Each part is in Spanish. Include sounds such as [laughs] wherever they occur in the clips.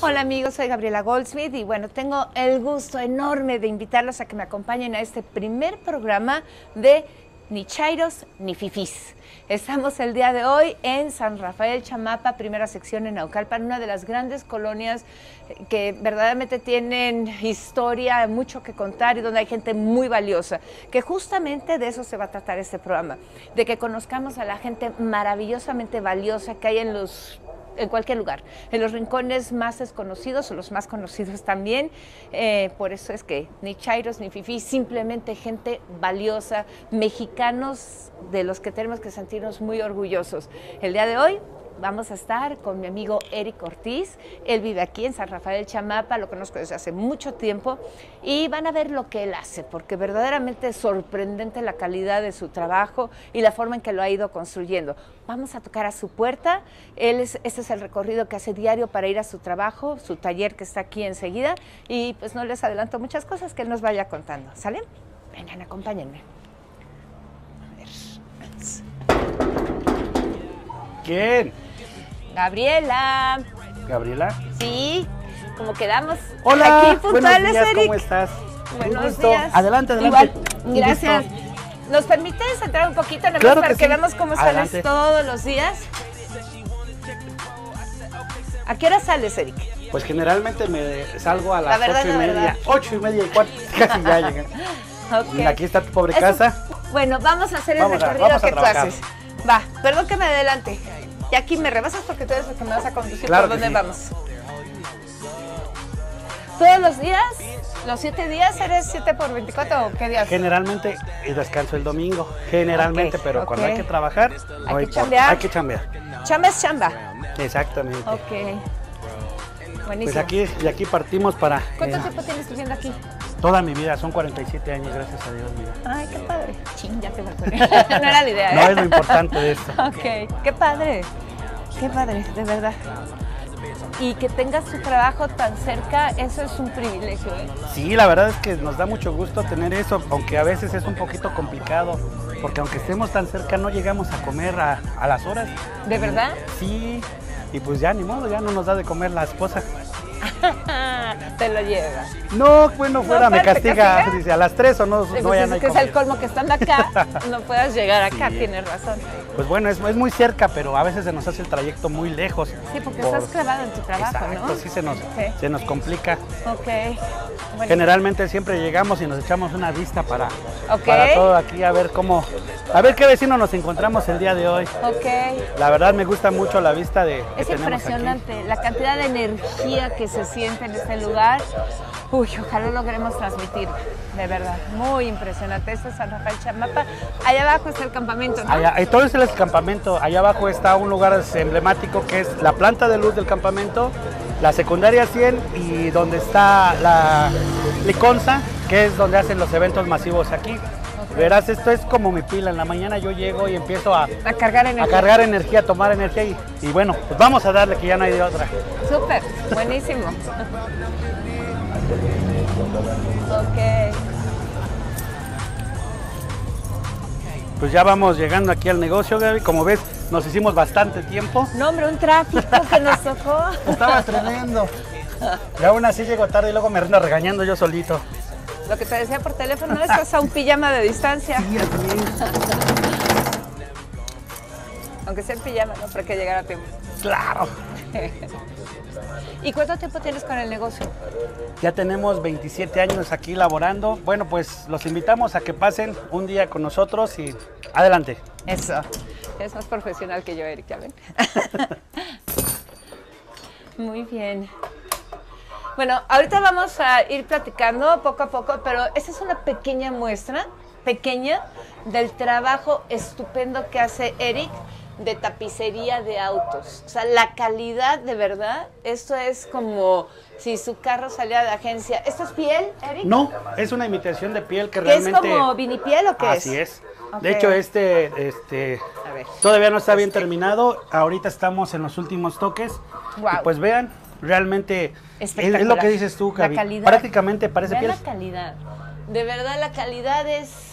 Hola amigos, soy Gabriela Goldsmith y bueno, tengo el gusto enorme de invitarlos a que me acompañen a este primer programa de Ni Chairos ni Fifís. Estamos el día de hoy en San Rafael Chamapa, primera sección en Naucalpan, una de las grandes colonias que verdaderamente tienen historia, mucho que contar y donde hay gente muy valiosa, que justamente de eso se va a tratar este programa, de que conozcamos a la gente maravillosamente valiosa que hay en los en cualquier lugar, en los rincones más desconocidos o los más conocidos también. Eh, por eso es que ni chairos ni fifí, simplemente gente valiosa, mexicanos de los que tenemos que sentirnos muy orgullosos. El día de hoy vamos a estar con mi amigo Eric Ortiz. Él vive aquí en San Rafael Chamapa, lo conozco desde hace mucho tiempo y van a ver lo que él hace, porque verdaderamente es sorprendente la calidad de su trabajo y la forma en que lo ha ido construyendo. Vamos a tocar a su puerta. Él es, este es el recorrido que hace diario para ir a su trabajo, su taller que está aquí enseguida. Y pues no les adelanto muchas cosas que él nos vaya contando. ¿Sale? Vengan, acompáñenme. ¿Quién? Gabriela. ¿Gabriela? Sí, como quedamos Hola, aquí puntuales, días, Eric. ¿cómo estás? Buenos Un gusto. días. Adelante, adelante. Igual, gracias. gusto. ¿Nos permites entrar un poquito en el Claro para que que, sí. veamos cómo sales todos los días? ¿A qué hora sales, Eric? Pues generalmente me salgo a La las verdad, ocho y media. Ocho y media y cuarto. [laughs] Casi ya llegué. Ok. Aquí está tu pobre Eso- casa. Bueno, vamos a hacer el Vamos recorrido a que tú haces. Va, perdón que me adelante. Y aquí me rebasas porque tú eres el que me vas a conducir Claro por dónde sí. vamos. ¿Todos los días? ¿Los siete días eres 7 por 24 o qué días? Generalmente descanso el domingo. Generalmente, pero cuando hay que trabajar, no que chambear. Hay que chambear. Chamba es chamba. Exactamente. Ok. Buenísimo. Pues aquí, de aquí partimos para ¿Cuánto eh, tiempo tienes viviendo aquí? toda mi vida. Son 47 años, gracias a Dios, mira. Ay, qué padre. Ching, ya te me [laughs] no era la idea, No ¿eh? es lo importante de esto. Ok, qué padre. Qué padre, de verdad. Y que tengas tu trabajo tan cerca, eso es un privilegio, ¿eh? Sí, la verdad es que nos da mucho gusto tener eso, aunque a veces es un poquito complicado, porque aunque estemos tan cerca no llegamos a comer a, a las horas. ¿De verdad? Sí, y pues ya ni modo, ya no nos da de comer la esposa. [laughs] Te lo lleva. No, fuera me fuera, ¿te castiga, castiga? dice a las 3 o no, Sí, no pues ya es no hay que es el colmo que estando acá [laughs] no puedas llegar acá, Sí. tienes razón. Pues bueno, es, es muy cerca, pero a veces se nos hace el trayecto muy lejos. Sí, porque Por- estás clavado en tu trabajo, Exacto, ¿no? sí se nos, se nos complica. Ok. Bueno, Generalmente siempre llegamos y nos echamos una vista para, para todo aquí, a ver cómo, a ver qué vecino nos encontramos el día de hoy. ok. La verdad me gusta mucho la vista de que Es aquí. impresionante la cantidad de energía que se siente en este lugar. Uy, ojalá logremos transmitir, de verdad. Muy impresionante. Este es San Rafael Chamapa. Allá abajo está el campamento, ¿no? Allá, eh, todo es el campamento. Allá abajo está un lugar emblemático que es la planta de luz del campamento, la secundaria 100 y donde está la Liconza, que es donde hacen los eventos masivos aquí. Verás, esto es como mi pila. En la mañana yo llego y empiezo a, A cargar a energía. cargar energía, a tomar energía y, y bueno, pues vamos a darle que ya no hay de otra. Súper, buenísimo. ok. Pues ya vamos llegando aquí al negocio, Gaby. Como ves, nos hicimos bastante tiempo. No, hombre, un tráfico que nos tocó. Estaba tremendo. Y aún así llego tarde y luego me ando regañando yo solito. Lo que te decía por teléfono, estás a un pijama de distancia. Aunque sea en pijama, ¿no? Para que llegara a tiempo. Claro. [laughs] ¿Y cuánto tiempo tienes con el negocio? Ya tenemos 27 años aquí laborando. Bueno, pues los invitamos a que pasen un día con nosotros y adelante. Eso. Es más profesional que yo, Eric, ya ven. [laughs] Muy bien. Bueno, ahorita vamos a ir platicando poco a poco, pero esta es una pequeña muestra, pequeña, del trabajo estupendo que hace Eric de tapicería de autos. O sea, la calidad de verdad, esto es como si su carro saliera de agencia. ¿Esto es piel, Eric? No, es una imitación de piel que ¿Que es realmente... como vinipiel o qué es? Así es. De hecho, este, este A ver. todavía no está bien terminado. Ahorita estamos en los últimos toques. Y pues vean, realmente es, es lo que dices tú, La Gaby. calidad. Prácticamente parece piel. la calidad. De verdad, la calidad es.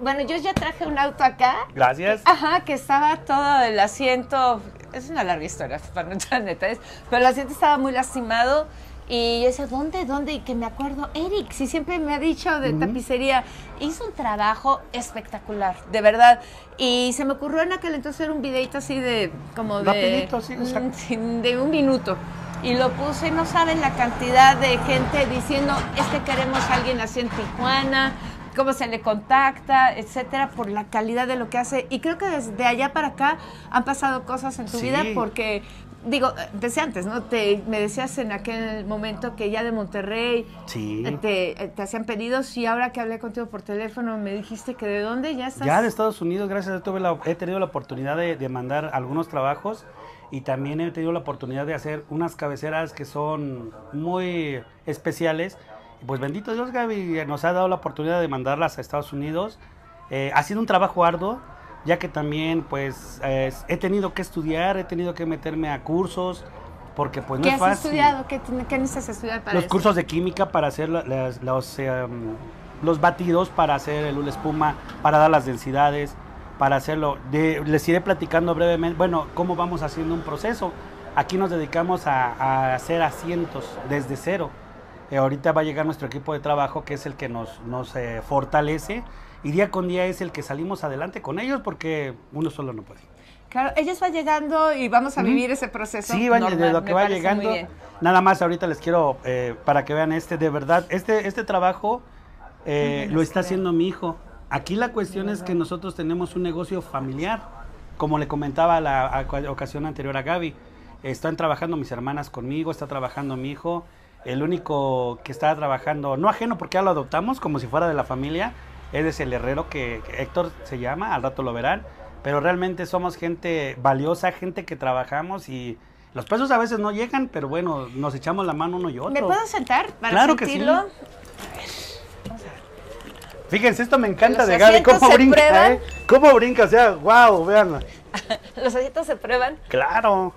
Bueno, yo ya traje un auto acá. Gracias. Ajá, que estaba todo el asiento. Es una larga historia, [laughs] para no entrar en detalles. Pero el asiento estaba muy lastimado. Y yo decía, ¿dónde? ¿Dónde? Y que me acuerdo, Eric, si siempre me ha dicho de tapicería, hizo un trabajo espectacular, de verdad. Y se me ocurrió en aquel entonces hacer un videito así de, como de... Rapidito, sí, exacto. mm, De un minuto. Y lo puse, no saben la cantidad de gente diciendo, es que queremos a alguien así en Tijuana, cómo se le contacta, etcétera, por la calidad de lo que hace. Y creo que desde allá para acá han pasado cosas en tu Sí. vida porque digo, desde antes, ¿no? Te, me decías en aquel momento que ya de Monterrey Sí. eh, te, eh, te hacían pedidos y ahora que hablé contigo por teléfono me dijiste que de dónde ya estás. Ya de Estados Unidos, gracias a Dios, tuve la- he tenido la oportunidad de, de mandar algunos trabajos y también he tenido la oportunidad de hacer unas cabeceras que son muy especiales. Pues bendito Dios, Gaby, nos ha dado la oportunidad de mandarlas a Estados Unidos. Eh, ha sido un trabajo arduo, ya que también pues eh, he tenido que estudiar, he tenido que meterme a cursos, porque pues no ¿Qué es has fácil. estudiado? ¿Qué, qué necesitas estudiar para los eso? cursos de química para hacer las- los, eh, um, los batidos, para hacer el hula espuma, para dar las densidades, para hacerlo. De- les iré platicando brevemente, bueno, cómo vamos haciendo un proceso. Aquí nos dedicamos a, a hacer asientos desde cero. Eh, ahorita va a llegar nuestro equipo de trabajo, que es el que nos, nos eh, fortalece, y día con día es el que salimos adelante con ellos, porque uno solo no puede. Claro, ellos van llegando y vamos a vivir ese proceso. Sí, van normal, de lo que va llegando. Nada más ahorita les quiero, eh, para que vean este, de verdad, este, este trabajo eh, lo está haciendo mi hijo. Aquí la cuestión es que nosotros tenemos un negocio familiar, como le comentaba la a- ocasión anterior a Gaby. Están trabajando mis hermanas conmigo, está trabajando mi hijo. El único que está trabajando, no ajeno porque ya lo adoptamos como si fuera de la familia, es el herrero que, que Héctor se llama, al rato lo verán. Pero realmente somos gente valiosa, gente que trabajamos y los pesos a veces no llegan, pero bueno, nos echamos la mano uno y otro. ¿Me puedo sentar para Claro que sí. sentirlo? Fíjense, esto me encanta Los de Gaby, cómo se brinca, prueban. ¿eh? Cómo brinca, o sea, wow, vean. [laughs] Los asientos se prueban. Claro.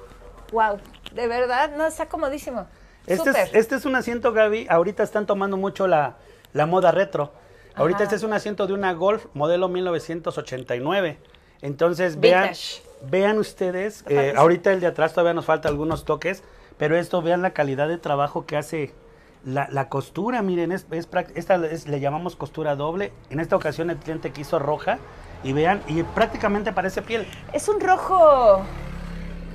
Wow, de verdad, no, está comodísimo. Este es, este es un asiento, Gaby. Ahorita están tomando mucho la, la moda retro. Ahorita este es un asiento de una Golf modelo 1989. Entonces, vean, vean ustedes, eh, ahorita el de atrás todavía nos falta algunos toques, pero esto, vean la calidad de trabajo que hace la, la costura. Miren, es, esta es- le llamamos costura doble. En esta ocasión el cliente quiso roja. Y vean, y prácticamente parece piel. Es un rojo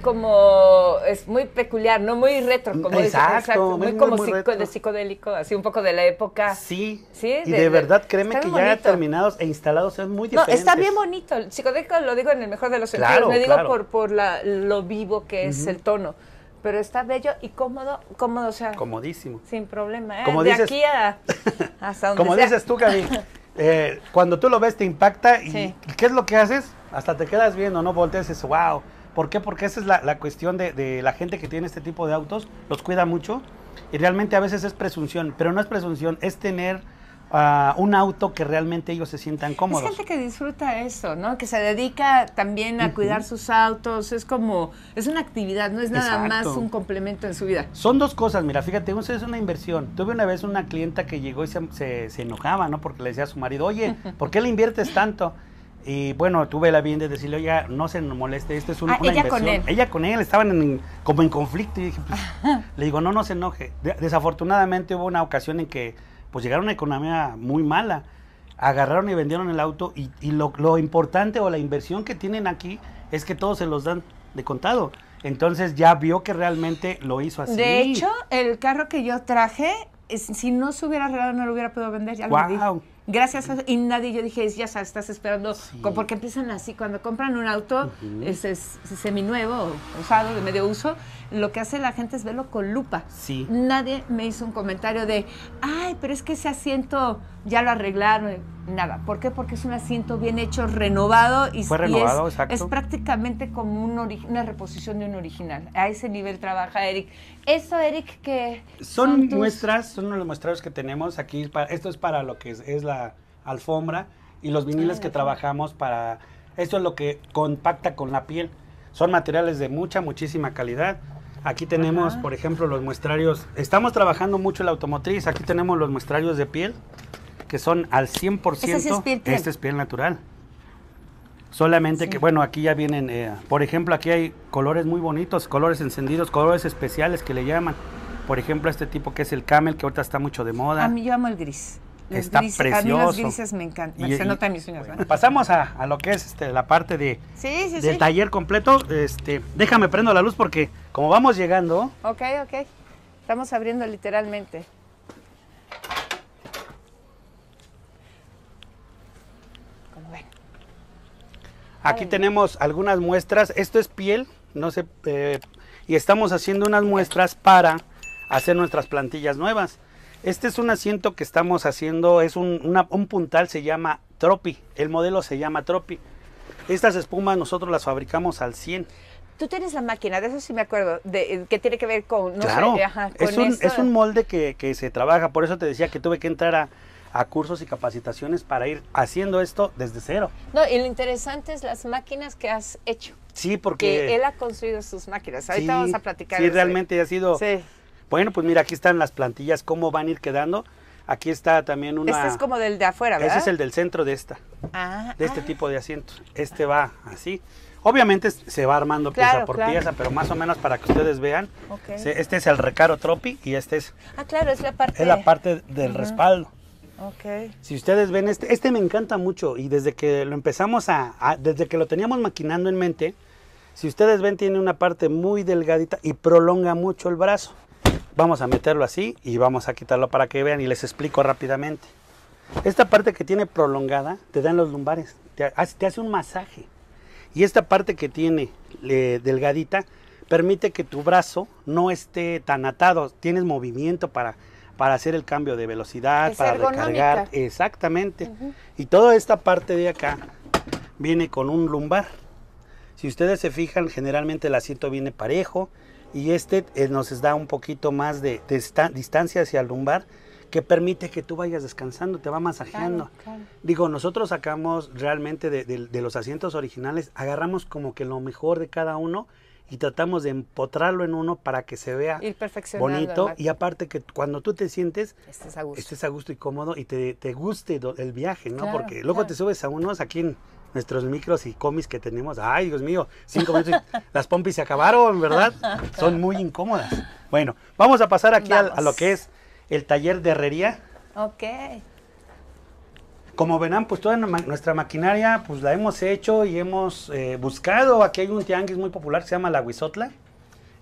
como es muy peculiar, no muy retro, como dice, Exacto, muy, muy, como muy psico- retro. de psicodélico, así un poco de la época. Sí, Sí, y de- verdad, créeme que ya terminados e instalados son muy No, diferentes. está bien bonito. El psicodélico lo digo en el mejor de los sentidos. Claro, Me digo claro. por, por la, lo vivo que es el tono. Pero está bello y cómodo, cómodo, o sea, Comodísimo. sin problema. ¿eh? Como de dices- aquí a [laughs] hasta donde Como sea. dices tú, Gaby, eh, cuando tú lo ves te impacta y Sí. ¿qué es lo que haces? Hasta te quedas viendo, no volteas y dices, wow. ¿Por qué? Porque esa es la, la cuestión de, de la gente que tiene este tipo de autos, los cuida mucho y realmente a veces es presunción, pero no es presunción, es tener ah, un auto que realmente ellos se sientan Es cómodos. gente que disfruta eso, ¿no? Que se dedica también a cuidar sus autos. Es como, es una actividad, no es nada más un complemento en su vida. Son dos cosas, mira, fíjate, eso es una inversión. Tuve una vez una clienta que llegó y se, se- se enojaba, ¿no? Porque le decía a su marido, oye, ¿por qué le inviertes tanto? Y bueno, tuve la bien de decirle, oye, no se moleste, esto es un- Ah, una ella con inversión. él. Ella con él, estaban en- como en conflicto y dije, pues, [laughs] le digo, no, no se enoje. De- desafortunadamente hubo una ocasión en que pues llegaron a una economía muy mala. Agarraron y vendieron el auto y, y lo, lo importante o la inversión que tienen aquí es que todos se los dan de contado. Entonces ya vio que realmente lo hizo así. De hecho, el carro que yo traje, es- si no se hubiera arreglado, no lo hubiera podido vender. Ya lo Guau. vendí. Gracias a y nadie, yo dije, ya sabes, estás esperando, Sí. porque empiezan así, cuando compran un auto, ese es seminuevo, usado, de medio uso, lo que hace la gente es verlo con lupa. Sí. Nadie me hizo un comentario de, ay, pero es que ese asiento ya lo arreglaron. Nada. ¿Por qué? Porque es un asiento bien hecho, renovado y, Fue y renovado, es, exacto. es prácticamente como un una reposición de un original. A ese nivel trabaja Eric. Eso, Eric, que Son, tus- muestras, son los muestreos que tenemos aquí. para- esto es para lo que es, es la alfombra y los viniles que trabajamos para... Esto es lo que compacta con la piel. Son materiales de mucha, muchísima calidad. Aquí tenemos, Ajá. por ejemplo, los muestrarios. Estamos trabajando mucho la automotriz. Aquí tenemos los muestrarios de piel, que son al 100%. Ese sí es piel, piel. Este es piel natural. Solamente que, bueno, aquí ya vienen, eh, por ejemplo, aquí hay colores muy bonitos, colores encendidos, colores especiales que le llaman. Por ejemplo, este tipo que es el camel, que ahorita está mucho de moda. A mí yo amo el gris. Los Está grises- A mí los precioso. grises me encantan. Y- Se y- nota en mis uñas, ¿verdad? Pasamos a, a lo que es este, la parte de, Sí, sí, del sí. taller completo. Este, déjame prendo la luz porque como vamos llegando, Ok, ok. Estamos abriendo literalmente. Como ven. Aquí tenemos algunas muestras. Esto es piel, no sé, eh, y estamos haciendo unas muestras para hacer nuestras plantillas nuevas. Este es un asiento que estamos haciendo, es un, una- un puntal, se llama Tropi. El modelo se llama Tropi. Estas espumas nosotros las fabricamos al 100. Tú tienes la máquina, de eso sí me acuerdo, de, que tiene que ver con, no claro, sé, ajá, es, un, esto. es un molde que, que se trabaja. Por eso te decía que tuve que entrar a, a cursos y capacitaciones para ir haciendo esto desde cero. No, y lo interesante es las máquinas que has hecho. Sí, porque... Que él ha construido sus máquinas. Ahorita sí, vamos a platicar. Sí, eso. realmente ha sido... Sí. Bueno, pues mira, aquí están las plantillas, cómo van a ir quedando. Aquí está también una... Este es como del de afuera, ¿verdad? Ese es el del centro de esta, Ah, de este ah. tipo de asientos. Este va así. Obviamente se va armando pieza Claro, por claro. pieza, pero más o menos para que ustedes vean. Ok. Se- Este es el recaro tropi y este es, Ah, claro, es la parte. es la parte del Ujú. respaldo. Ok. Si ustedes ven este, este me encanta mucho y desde que lo empezamos a, a- desde que lo teníamos maquinando en mente, si ustedes ven tiene una parte muy delgadita y prolonga mucho el brazo. Vamos a meterlo así y vamos a quitarlo para que vean y les explico rápidamente. Esta parte que tiene prolongada te dan los lumbares, te hace, te hace un masaje. Y esta parte que tiene eh, delgadita permite que tu brazo no esté tan atado, tienes movimiento para, para hacer el cambio de velocidad, Es para ergonómica. recargar. Exactamente. Y toda esta parte de acá viene con un lumbar. Si ustedes se fijan, generalmente el asiento viene parejo y este eh, nos da un poquito más de, distancia hacia el lumbar que permite que tú vayas descansando, te va masajeando. Claro, claro. Digo, nosotros sacamos realmente de, de- de los asientos originales, agarramos como que lo mejor de cada uno y tratamos de empotrarlo en uno para que se vea bonito y aparte que cuando tú te sientes Estés a gusto. estés a gusto y cómodo y te, te guste el viaje, ¿no? Claro, Porque luego te subes a unos aquí en nuestros micros y cómics que tenemos. Ay, Dios mío, cinco minutos y las pompis se acabaron, ¿verdad? Son muy incómodas. Bueno, vamos a pasar aquí a, lo que es el taller de herrería. Ok. Como verán, pues toda nuestra maquinaria pues la hemos hecho y hemos eh, buscado. Aquí hay un tianguis muy popular que se llama la Huizotla.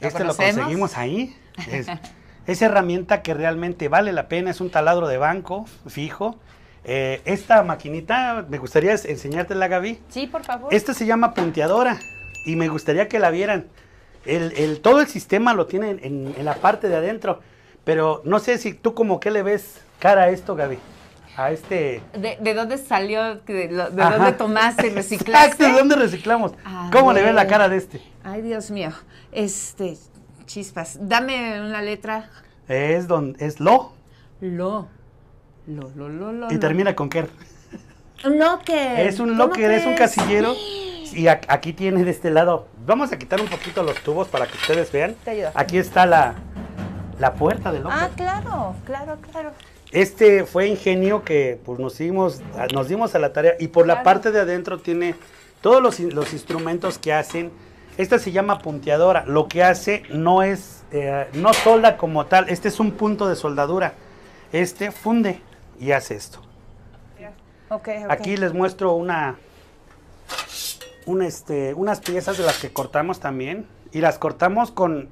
¿Lo Este lo conseguimos ahí. [laughs] Es, es herramienta que realmente vale la pena. Es un taladro de banco fijo. Eh, esta maquinita, me gustaría enseñártela, Gaby. Sí, por favor. Esta se llama punteadora y me gustaría que la vieran. El, el- todo el sistema lo tiene en, la parte de adentro, pero no sé si tú como que le ves cara a esto, Gaby. A este... ¿De, de dónde salió? ¿De, dónde tomaste [laughs] reciclaste? ¿de dónde reciclamos? A ¿Cómo le ves la cara de este? Ay, Dios mío. Este, chispas. Dame una letra. Es, don, es lo Lo. Lo, lo, lo, lo. y termina con quer. No, que. Es un ¿cómo locker, es un casillero. Y aquí tiene de este lado. Vamos a quitar un poquito los tubos para que ustedes vean. Te ayudo. Aquí está la, la puerta del locker. Ah, claro, claro, claro. Este fue ingenio que pues, nos, dimos, nos dimos a la tarea y por la parte de adentro tiene todos los, los instrumentos que hacen. Esta se llama punteadora. Lo que hace no es, eh, no solda como tal. Este es un punto de soldadura. Este funde y hace esto. Aquí les muestro una, un, este, unas piezas de las que cortamos también. Y las cortamos con,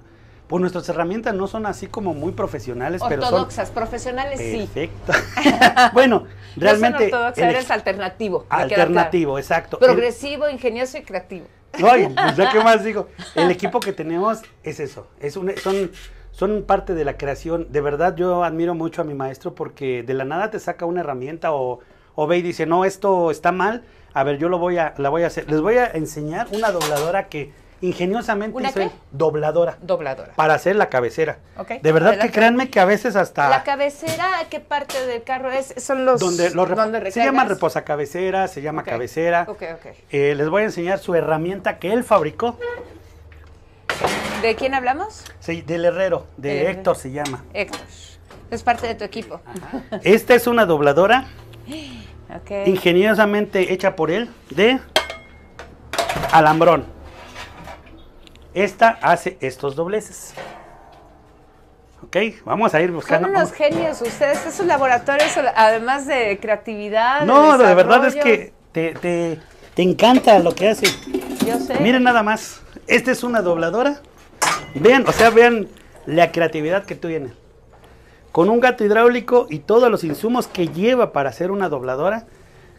pues nuestras herramientas no son así como muy profesionales, pero son Ortodoxas, profesionales sí. Perfecto. [laughs] bueno, realmente. No son ortodoxas, el eres alternativo. alternativo, exacto. El- Progresivo, ingenioso y creativo. no, pues, ya qué más digo. El equipo que tenemos es eso. Es un, son, son parte de la creación. De verdad, yo admiro mucho a mi maestro porque de la nada te saca una herramienta o, o ve y dice, no, esto está mal. A ver, yo lo voy a, la voy a hacer. Les voy a enseñar una dobladora que ingeniosamente ¿Una hizo qué? él. dobladora Dobladora. para hacer la cabecera. De verdad adelante. que créanme que a veces hasta La cabecera, ¿qué parte del carro es? Son los. donde donde se llama reposacabecera, se llama cabecera. Ok, ok. Eh, les voy a enseñar su herramienta que él fabricó, ¿De quién hablamos? sí, del herrero, de Del. Héctor se llama. Héctor. Es parte de tu equipo. Esta es una dobladora [gasps] ingeniosamente hecha por él de alambrón. Esta hace estos dobleces. Ok, vamos a ir Son buscando. unos genios ustedes, esos laboratorios, además de creatividad. No, de verdad es que te, te- te encanta lo que hace. Yo sé. Miren nada más. Esta es una dobladora. Vean, o sea, vean la creatividad que tiene. Con un gato hidráulico y todos los insumos que lleva para hacer una dobladora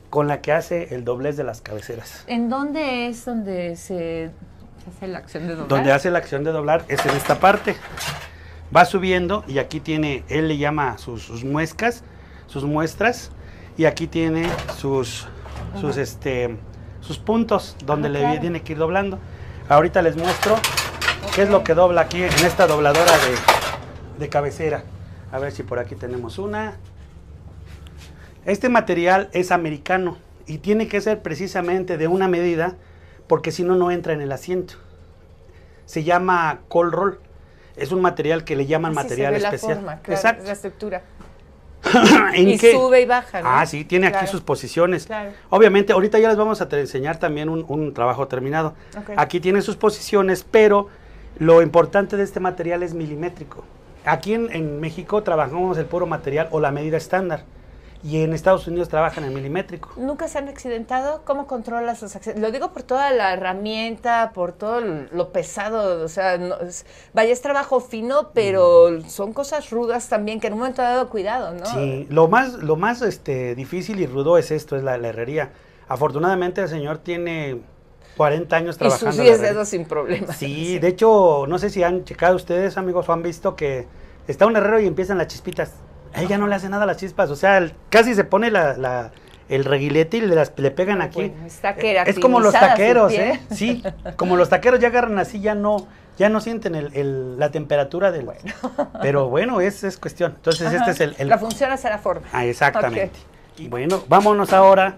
con la que hace el doblez de las cabeceras. ¿En dónde es donde se, hace la acción de doblar? Donde hace la acción de doblar es en esta parte. Va subiendo y aquí tiene, él le llama sus, sus muescas, sus muestras, y aquí tiene sus, sus, este, sus puntos donde Ah, le claro. tiene que ir doblando. Ahorita les muestro qué es lo que dobla aquí en esta dobladora de, de cabecera. A ver si por aquí tenemos una. Este material es americano y tiene que ser precisamente de una medida porque si no, no entra en el asiento. Se llama col roll. Es un material que le llaman Así se material ve especial. La forma, claro, Exacto. La estructura. [coughs] ¿En y qué? sube y baja, ¿no? Ah, sí, tiene aquí sus posiciones. Claro. Obviamente, ahorita ya les vamos a enseñar también un, un trabajo terminado. Aquí tiene sus posiciones, pero lo importante de este material es milimétrico. Aquí en, en México trabajamos el puro material o la medida estándar. Y en Estados Unidos trabajan en milimétrico. ¿Nunca se han accidentado? ¿Cómo controlas los accidentes? Lo digo por toda la herramienta, por todo lo pesado, o sea, no, es- vaya, es trabajo fino, pero son cosas rudas también que en un momento dado cuidado, ¿no? Sí, lo más, lo más este, difícil y rudo es esto, es la, la herrería. Afortunadamente el señor tiene 40 años Y trabajando. sus en la 10 herrería. dedos sin problemas. Sí, de hecho, no sé si han checado ustedes, amigos, o han visto que está un herrero y empiezan las chispitas. A él ya no le hace nada a las chispas, o sea, él casi se pone la, la- el reguilete y le, las- le pegan Muy aquí. bueno, está es como los taqueros. ¿eh? Sí, como los taqueros ya agarran así, ya no, ya no sienten el- el- la temperatura del... [laughs] Pero bueno, es, es cuestión. Entonces, Ajá. este es el... el- La función hace la forma. Ah, exactamente. Y bueno, vámonos ahora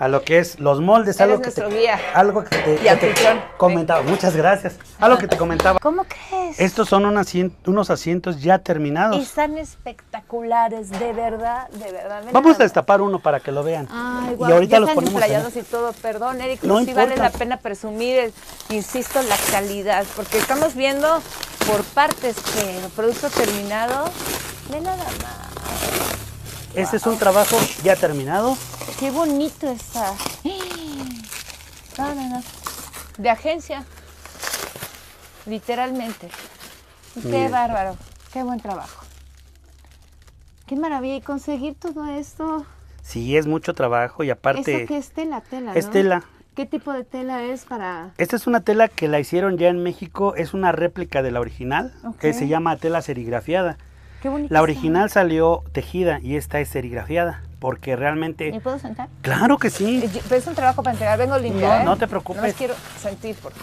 a lo que es los moldes. Algo que te. Algo que te, Y que te comentaba. Muchas gracias. Algo que te comentaba. ¿Cómo crees? Estos son un asien- unos asientos ya terminados. Están espectaculares, de verdad, de verdad. Ven Vamos a destapar uno para que lo vean. Ay, y guau, ahorita ya los están ponemos. y todo. Perdón, Eric, No sí vale importa. la pena presumir, eh, insisto, la calidad, porque estamos viendo por partes que el producto terminado, de nada más. Este es un trabajo ya terminado. Qué bonito está. No, no, no. De agencia, literalmente. Qué bárbaro, qué buen trabajo. Qué maravilla y conseguir todo esto. Sí, es mucho trabajo y aparte. ¿Esto qué es tela? Tela, es tela. ¿Qué tipo de tela es para...? Esta es una tela que la hicieron ya en México. Es una réplica de la original. Que Ok. se llama tela serigrafiada. Qué bonita La está. original salió tejida y esta es serigrafiada. Porque realmente. ¿Me puedo sentar? Claro que sí. Eh, yo- es un trabajo para entregar, vengo limpia, No, ¿eh? no te preocupes. Nomás quiero sentir porque...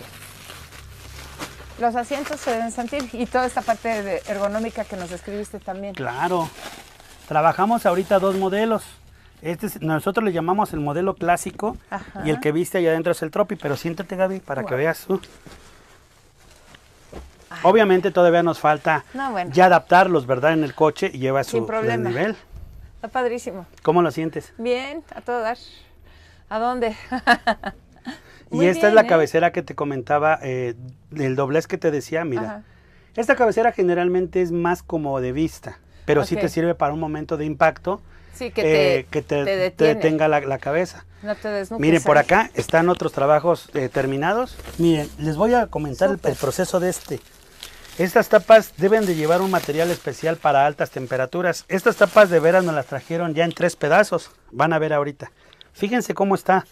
Los asientos se deben sentir y toda esta parte de ergonómica que nos describiste también. Claro. Trabajamos ahorita dos modelos. Este es- nosotros le llamamos el modelo clásico Ajá. y el que viste allá adentro es el Tropi, pero siéntate Gaby para que veas Obviamente todavía nos falta No, bueno. ya adaptarlos, ¿verdad? En el coche y lleva su, Sin su problema. nivel. Está padrísimo. ¿Cómo lo sientes? Bien, a todo dar. ¿A dónde? [laughs] y Muy esta es la ¿eh? cabecera que te comentaba, eh, el doblez que te decía, mira. Ajá. Esta cabecera generalmente es más como de vista, pero sí Ok. te sirve para un momento de impacto Sí, que te, eh, que te, te te detenga la, la cabeza. No te desnuques Miren, por acá están otros trabajos eh, terminados. Miren, les voy a comentar el proceso de este. Estas tapas deben de llevar un material especial para altas temperaturas. Estas tapas de veras nos las trajeron ya en tres pedazos. Van a ver ahorita. Fíjense cómo está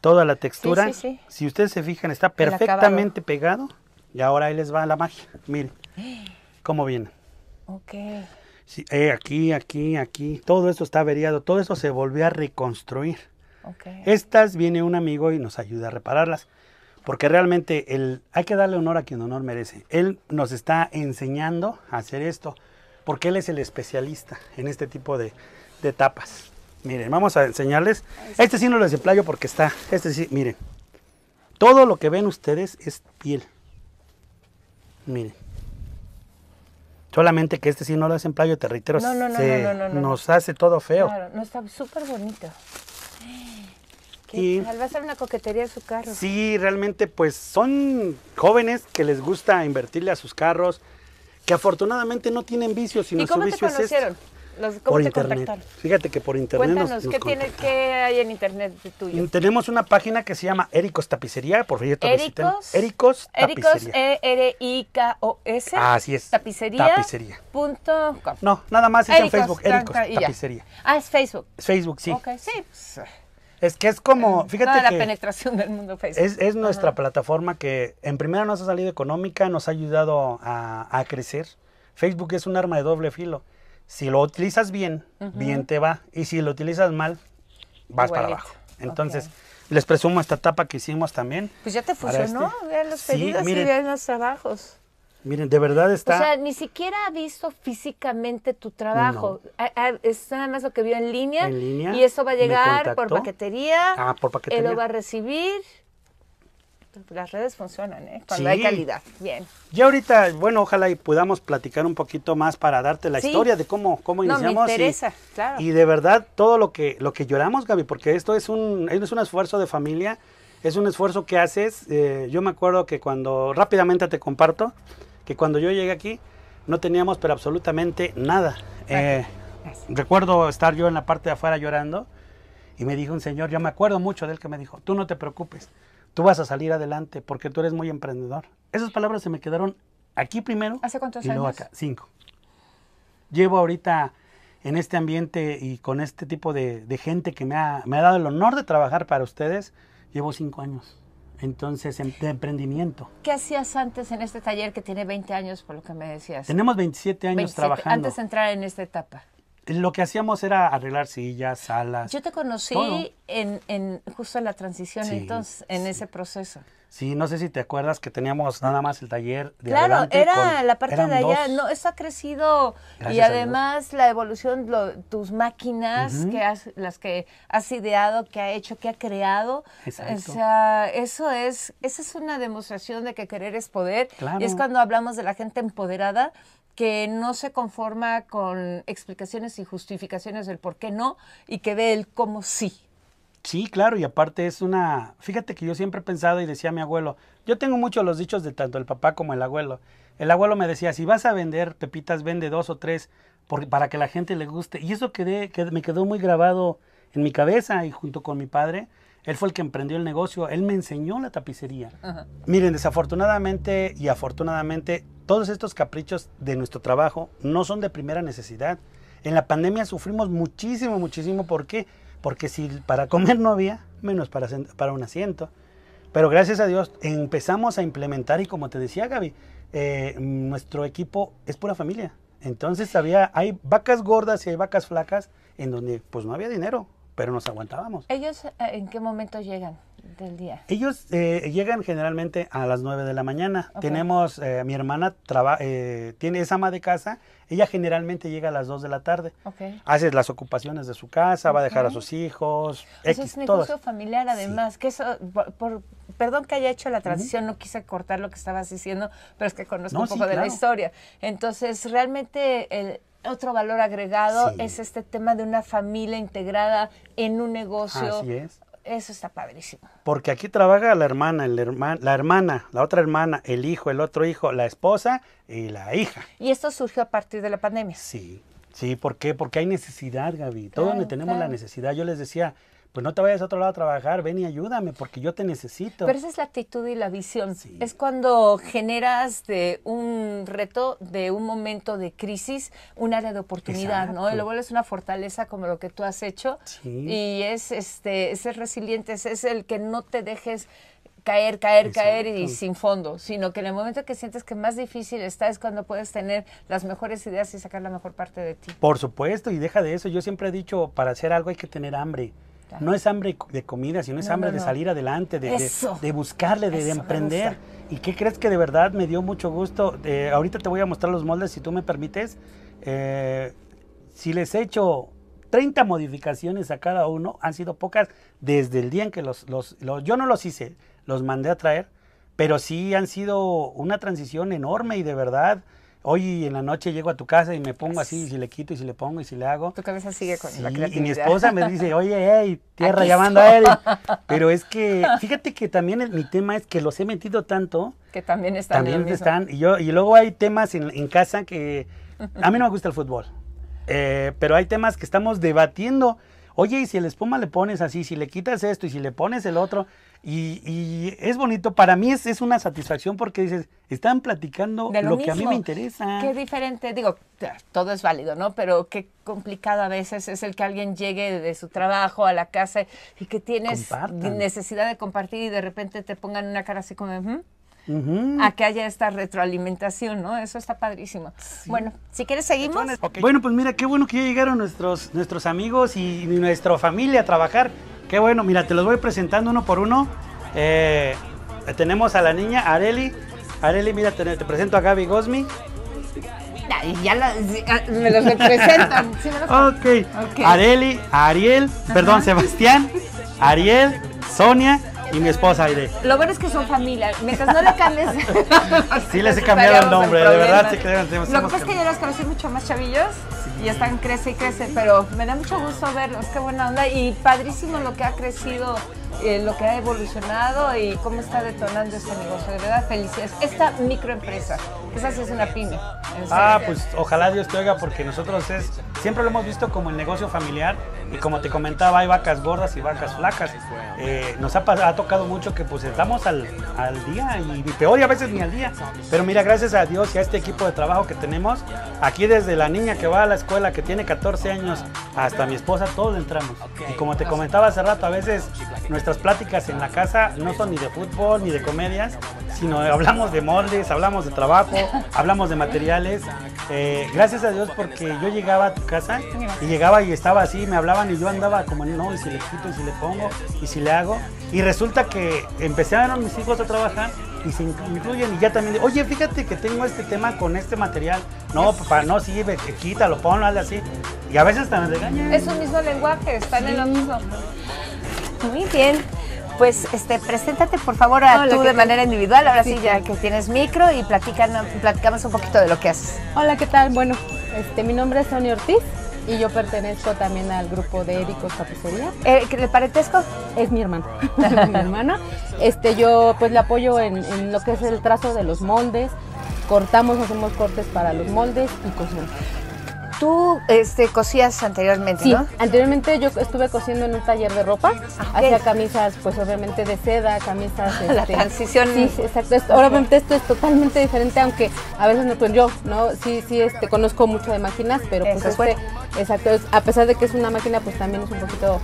toda la textura. sí, sí. Si ustedes se fijan, está perfectamente pegado. Y ahora ahí les va la magia. Miren cómo viene. Ok. Sí, eh, aquí, aquí, aquí. Todo esto está averiado. Todo eso se volvió a reconstruir. Ok. Estas viene un amigo y nos ayuda a repararlas. Porque realmente el, hay que darle honor a quien honor merece. Él nos está enseñando a hacer esto. Porque él es el especialista en este tipo de, de tapas. Miren, vamos a enseñarles. Este sí no lo desemplayo porque está. Este sí, miren. Todo lo que ven ustedes es piel. Miren. Solamente que este sí no lo hacen playo, te reitero, No, no, no, se- no, no, no, no. nos hace todo feo. Claro, no está súper bonito. ¿Qué Y- tal? Va a ser una coquetería de su carro. Sí, realmente pues son jóvenes que les gusta invertirle a sus carros, que afortunadamente no tienen vicios, sino ¿Y su cómo te vicio es este. conocieron? Los- ¿Cómo por te internet. contactaron? Fíjate que por internet nos, Cuéntanos, nos ¿qué, tiene. ¿qué hay en internet de tuyo? Y Tenemos una página que se llama Ericos Tapicería, por favor. Ericos. Ericos Tapicería. E-R-I-K-O-S. Así es. Tapicería. Tapicería. Punto com. No, nada más es en Facebook, Ericos. Tapicería. Ah, es Facebook. Es Facebook, sí. Ok, sí. Es que es como, toda fíjate la que penetración del mundo Facebook. es, es nuestra plataforma que en primera nos ha salido económica, nos ha ayudado a, a crecer. Facebook es un arma de doble filo. Si lo utilizas bien, bien te va. Y si lo utilizas mal, vas para abajo. Entonces, les presumo esta etapa que hicimos también. Pues ya te para funcionó. este. Vean los Sí, pedidos miren. y vean los trabajos. Miren, de verdad está... O sea, ni siquiera ha visto físicamente tu trabajo. Es nada más lo que vio en línea. En línea, Y eso va a llegar por paquetería. Ah, por Él paquetería. lo va a recibir. Las redes funcionan, ¿eh? Cuando Sí. hay calidad. Bien. Ya ahorita, bueno, ojalá y podamos platicar un poquito más para darte la Sí. historia de cómo, cómo No, me iniciamos. y- interesa, claro. Y de verdad, todo lo que, lo que lloramos, Gaby, porque esto es un, es un esfuerzo de familia, es un esfuerzo que haces. eh, yo me acuerdo que cuando, rápidamente te comparto, que cuando yo llegué aquí, no teníamos pero absolutamente nada. Eh, recuerdo estar yo en la parte de afuera llorando y me dijo un señor, yo me acuerdo mucho de él que me dijo, tú no te preocupes, tú vas a salir adelante porque tú eres muy emprendedor. Esas palabras se me quedaron aquí primero ¿Hace cuántos y luego años? acá, cinco. Llevo ahorita en este ambiente y con este tipo de, de gente que me ha, me ha dado el honor de trabajar para ustedes, llevo cinco años. Entonces, em- de emprendimiento. ¿Qué hacías antes en este taller que tiene 20 años, por lo que me decías? Tenemos 27 años 27, trabajando. Antes de entrar en esta etapa. Lo que hacíamos era arreglar sillas, salas. Yo te conocí en, en justo en la transición, Sí, entonces, en ese proceso. Sí, no sé si te acuerdas que teníamos nada más el taller de Claro, adelante era con- la parte de allá. dos. No, eso ha crecido y Gracias además la evolución, lo- tus máquinas, que has, las que has ideado, que ha hecho, que ha creado. Exacto. O sea, eso es, esa es una demostración de que querer es poder. Claro. Y es cuando hablamos de la gente empoderada que no se conforma con explicaciones y justificaciones del por qué no y que ve el cómo sí. Sí, claro, y aparte es una... Fíjate que yo siempre he pensado y decía mi abuelo, yo tengo mucho los dichos de tanto el papá como el abuelo. El abuelo me decía, si vas a vender pepitas, vende dos o tres para que la gente le guste. Y eso quedé, que me quedó muy grabado en mi cabeza y junto con mi padre, él fue el que emprendió el negocio, él me enseñó la tapicería. Miren, desafortunadamente y afortunadamente, todos estos caprichos de nuestro trabajo no son de primera necesidad. En la pandemia sufrimos muchísimo, muchísimo. ¿Por qué? Porque si para comer no había, menos para, para un asiento. Pero gracias a Dios empezamos a implementar y como te decía Gaby, eh, nuestro equipo es pura familia. Entonces había, hay vacas gordas y hay vacas flacas en donde pues no había dinero, pero nos aguantábamos. ¿Ellos eh, en qué momento llegan del día? Ellos eh, llegan generalmente a las 9 de la mañana. Ok. Tenemos, eh, mi hermana traba- eh, tiene esa ama de casa, ella generalmente llega a las 2 de la tarde. Ok. Hace las ocupaciones de su casa, va a dejar a sus hijos, Eso X, es todo. negocio familiar, además, que eso, por, por- perdón que haya hecho la transición, no quise cortar lo que estabas diciendo, pero es que conozco No, un sí, poco de la claro. historia. Entonces, realmente el otro valor agregado Sí. es este tema de una familia integrada en un negocio. Así es. Eso está padrísimo. Porque aquí trabaja la hermana, el herma- la hermana, la otra hermana, el hijo, el otro hijo, la esposa y la hija. Y esto surgió a partir de la pandemia. Sí, sí, ¿por qué? Porque hay necesidad, Gaby. Todos Claro, tenemos la claro. necesidad. Yo les decía, pues no te vayas a otro lado a trabajar, ven y ayúdame porque yo te necesito. Pero esa es la actitud y la visión. Sí. Es cuando generas de un reto, de un momento de crisis, un área de oportunidad, ¿no? Y lo vuelves una fortaleza como lo que tú has hecho. Sí. Y es este, es ser resiliente, es, el que no te dejes caer, caer, caer y sin fondo, sino que en el momento que sientes que más difícil está es cuando puedes tener las mejores ideas y sacar la mejor parte de ti. Por supuesto, y deja de eso. Yo siempre he dicho, para hacer algo hay que tener hambre. Claro. No es hambre de comida, sino es No, hambre no, de salir adelante, de, de- Eso. de buscarle, de, emprender. ¿Y qué crees que de verdad me dio mucho gusto? Eh, ahorita te voy a mostrar los moldes, si tú me permites. Eh, si les he hecho 30 modificaciones a cada uno, han sido pocas desde el día en que los, los, los- yo no los hice, los mandé a traer, pero sí han sido una transición enorme y de verdad, Hoy en la noche llego a tu casa y me pongo así, y si le quito y si le pongo y si le hago. Tu cabeza sigue con la Sí, creatividad. y mi esposa me dice, oye, hey, tierra Aquí llamando a Eric. [laughs] Pero es que, fíjate que también el- mi tema es que los he metido tanto, Que también están en también mismo. están, y, yo, y luego hay temas en, en casa que a mí no me gusta el fútbol, eh, pero hay temas que estamos debatiendo. Oye, y si el espuma le pones así, si le quitas esto y si le pones el otro, y, y es bonito, para mí es, es una satisfacción porque dices, están platicando De lo, lo que a mí me interesa. Qué diferente, digo, todo es válido, ¿no? Pero qué complicado a veces es el que alguien llegue de su trabajo a la casa y que tienes Compartan. necesidad de compartir y de repente te pongan una cara así como, Ujú. a que haya esta retroalimentación, ¿no? Eso está padrísimo. Bueno, si quieres seguimos. Bueno, pues mira, qué bueno que ya llegaron nuestros, nuestros amigos y, nuestra familia a trabajar. Qué bueno, mira, te los voy presentando uno por uno. Eh, tenemos a la niña Areli. Areli, mira, te, te presento a Gaby Gosmi. Ya la- ah, me los representan. [laughs] Sí, me los- Ok. Ok. Areli, Ariel, perdón, Sebastián, Ariel, Sonia y mi esposa Aire. Lo bueno es que son familia. Mientras no le cambies. [laughs] Sí les he cambiado el nombre, de verdad, sí que hemos- Lo que pasa es que yo los conocí mucho más chavillos y están crece y crece, pero me da mucho gusto verlos. Qué buena onda y padrísimo lo que ha crecido, eh, lo que ha evolucionado y cómo está detonando este negocio. De verdad, felicidades. Esta microempresa, esa sí es una pyme. Ah, pues ojalá Dios te oiga porque nosotros es, siempre lo hemos visto como el negocio familiar y como te comentaba, hay vacas gordas y vacas flacas. Eh, nos ha, ha tocado mucho que pues estamos al, al día y ni peor y a veces ni al día. Pero mira, gracias a Dios y a este equipo de trabajo que tenemos, aquí desde la niña que va a la escuela, que tiene 14 años, hasta mi esposa, todos entramos. Y como te comentaba hace rato, a veces nuestras pláticas en la casa no son ni de fútbol ni de comedias, sino hablamos de moldes, hablamos de trabajo, [laughs] hablamos de materiales. Eh, gracias a Dios porque yo llegaba a tu casa y llegaba y estaba así, me hablaban y yo andaba como, no, y si le quito, y si le pongo, y si le hago. Y resulta que empezaron mis hijos a trabajar y se incluyen y ya también, oye, fíjate que tengo este tema con este material. No, papá, no sirve, que quítalo, ponlo, hazle así. Y a veces me regañan. Es un mismo lenguaje, están en lo mismo. Muy bien. Pues este, preséntate por favor a Hola, tú ¿qué de tal? manera individual, ahora sí, Sí, ya que tienes micro y platican, platicamos un poquito de lo que haces. Hola, ¿qué tal? Bueno, este, mi nombre es Sonia Ortiz y yo pertenezco también al grupo de Éricos Tapicería. Eh, ¿qué ¿Le parentesco? Es mi hermano, [laughs] mi hermana. Este, yo pues le apoyo en, en lo que es el trazo de los moldes. Cortamos, hacemos cortes para los moldes y cosemos. Tú este, cosías anteriormente, Sí, ¿no? anteriormente yo estuve cosiendo en un taller de ropa. Ah. Hacía camisas, pues obviamente de seda, camisas. La este, transición. Sí, exacto. Esto- Obviamente esto es totalmente diferente, aunque a veces no, pues yo, ¿no? Sí, sí, este, conozco mucho de máquinas, pero pues Eso es este, exacto, es- a pesar de que es una máquina, pues también es un poquito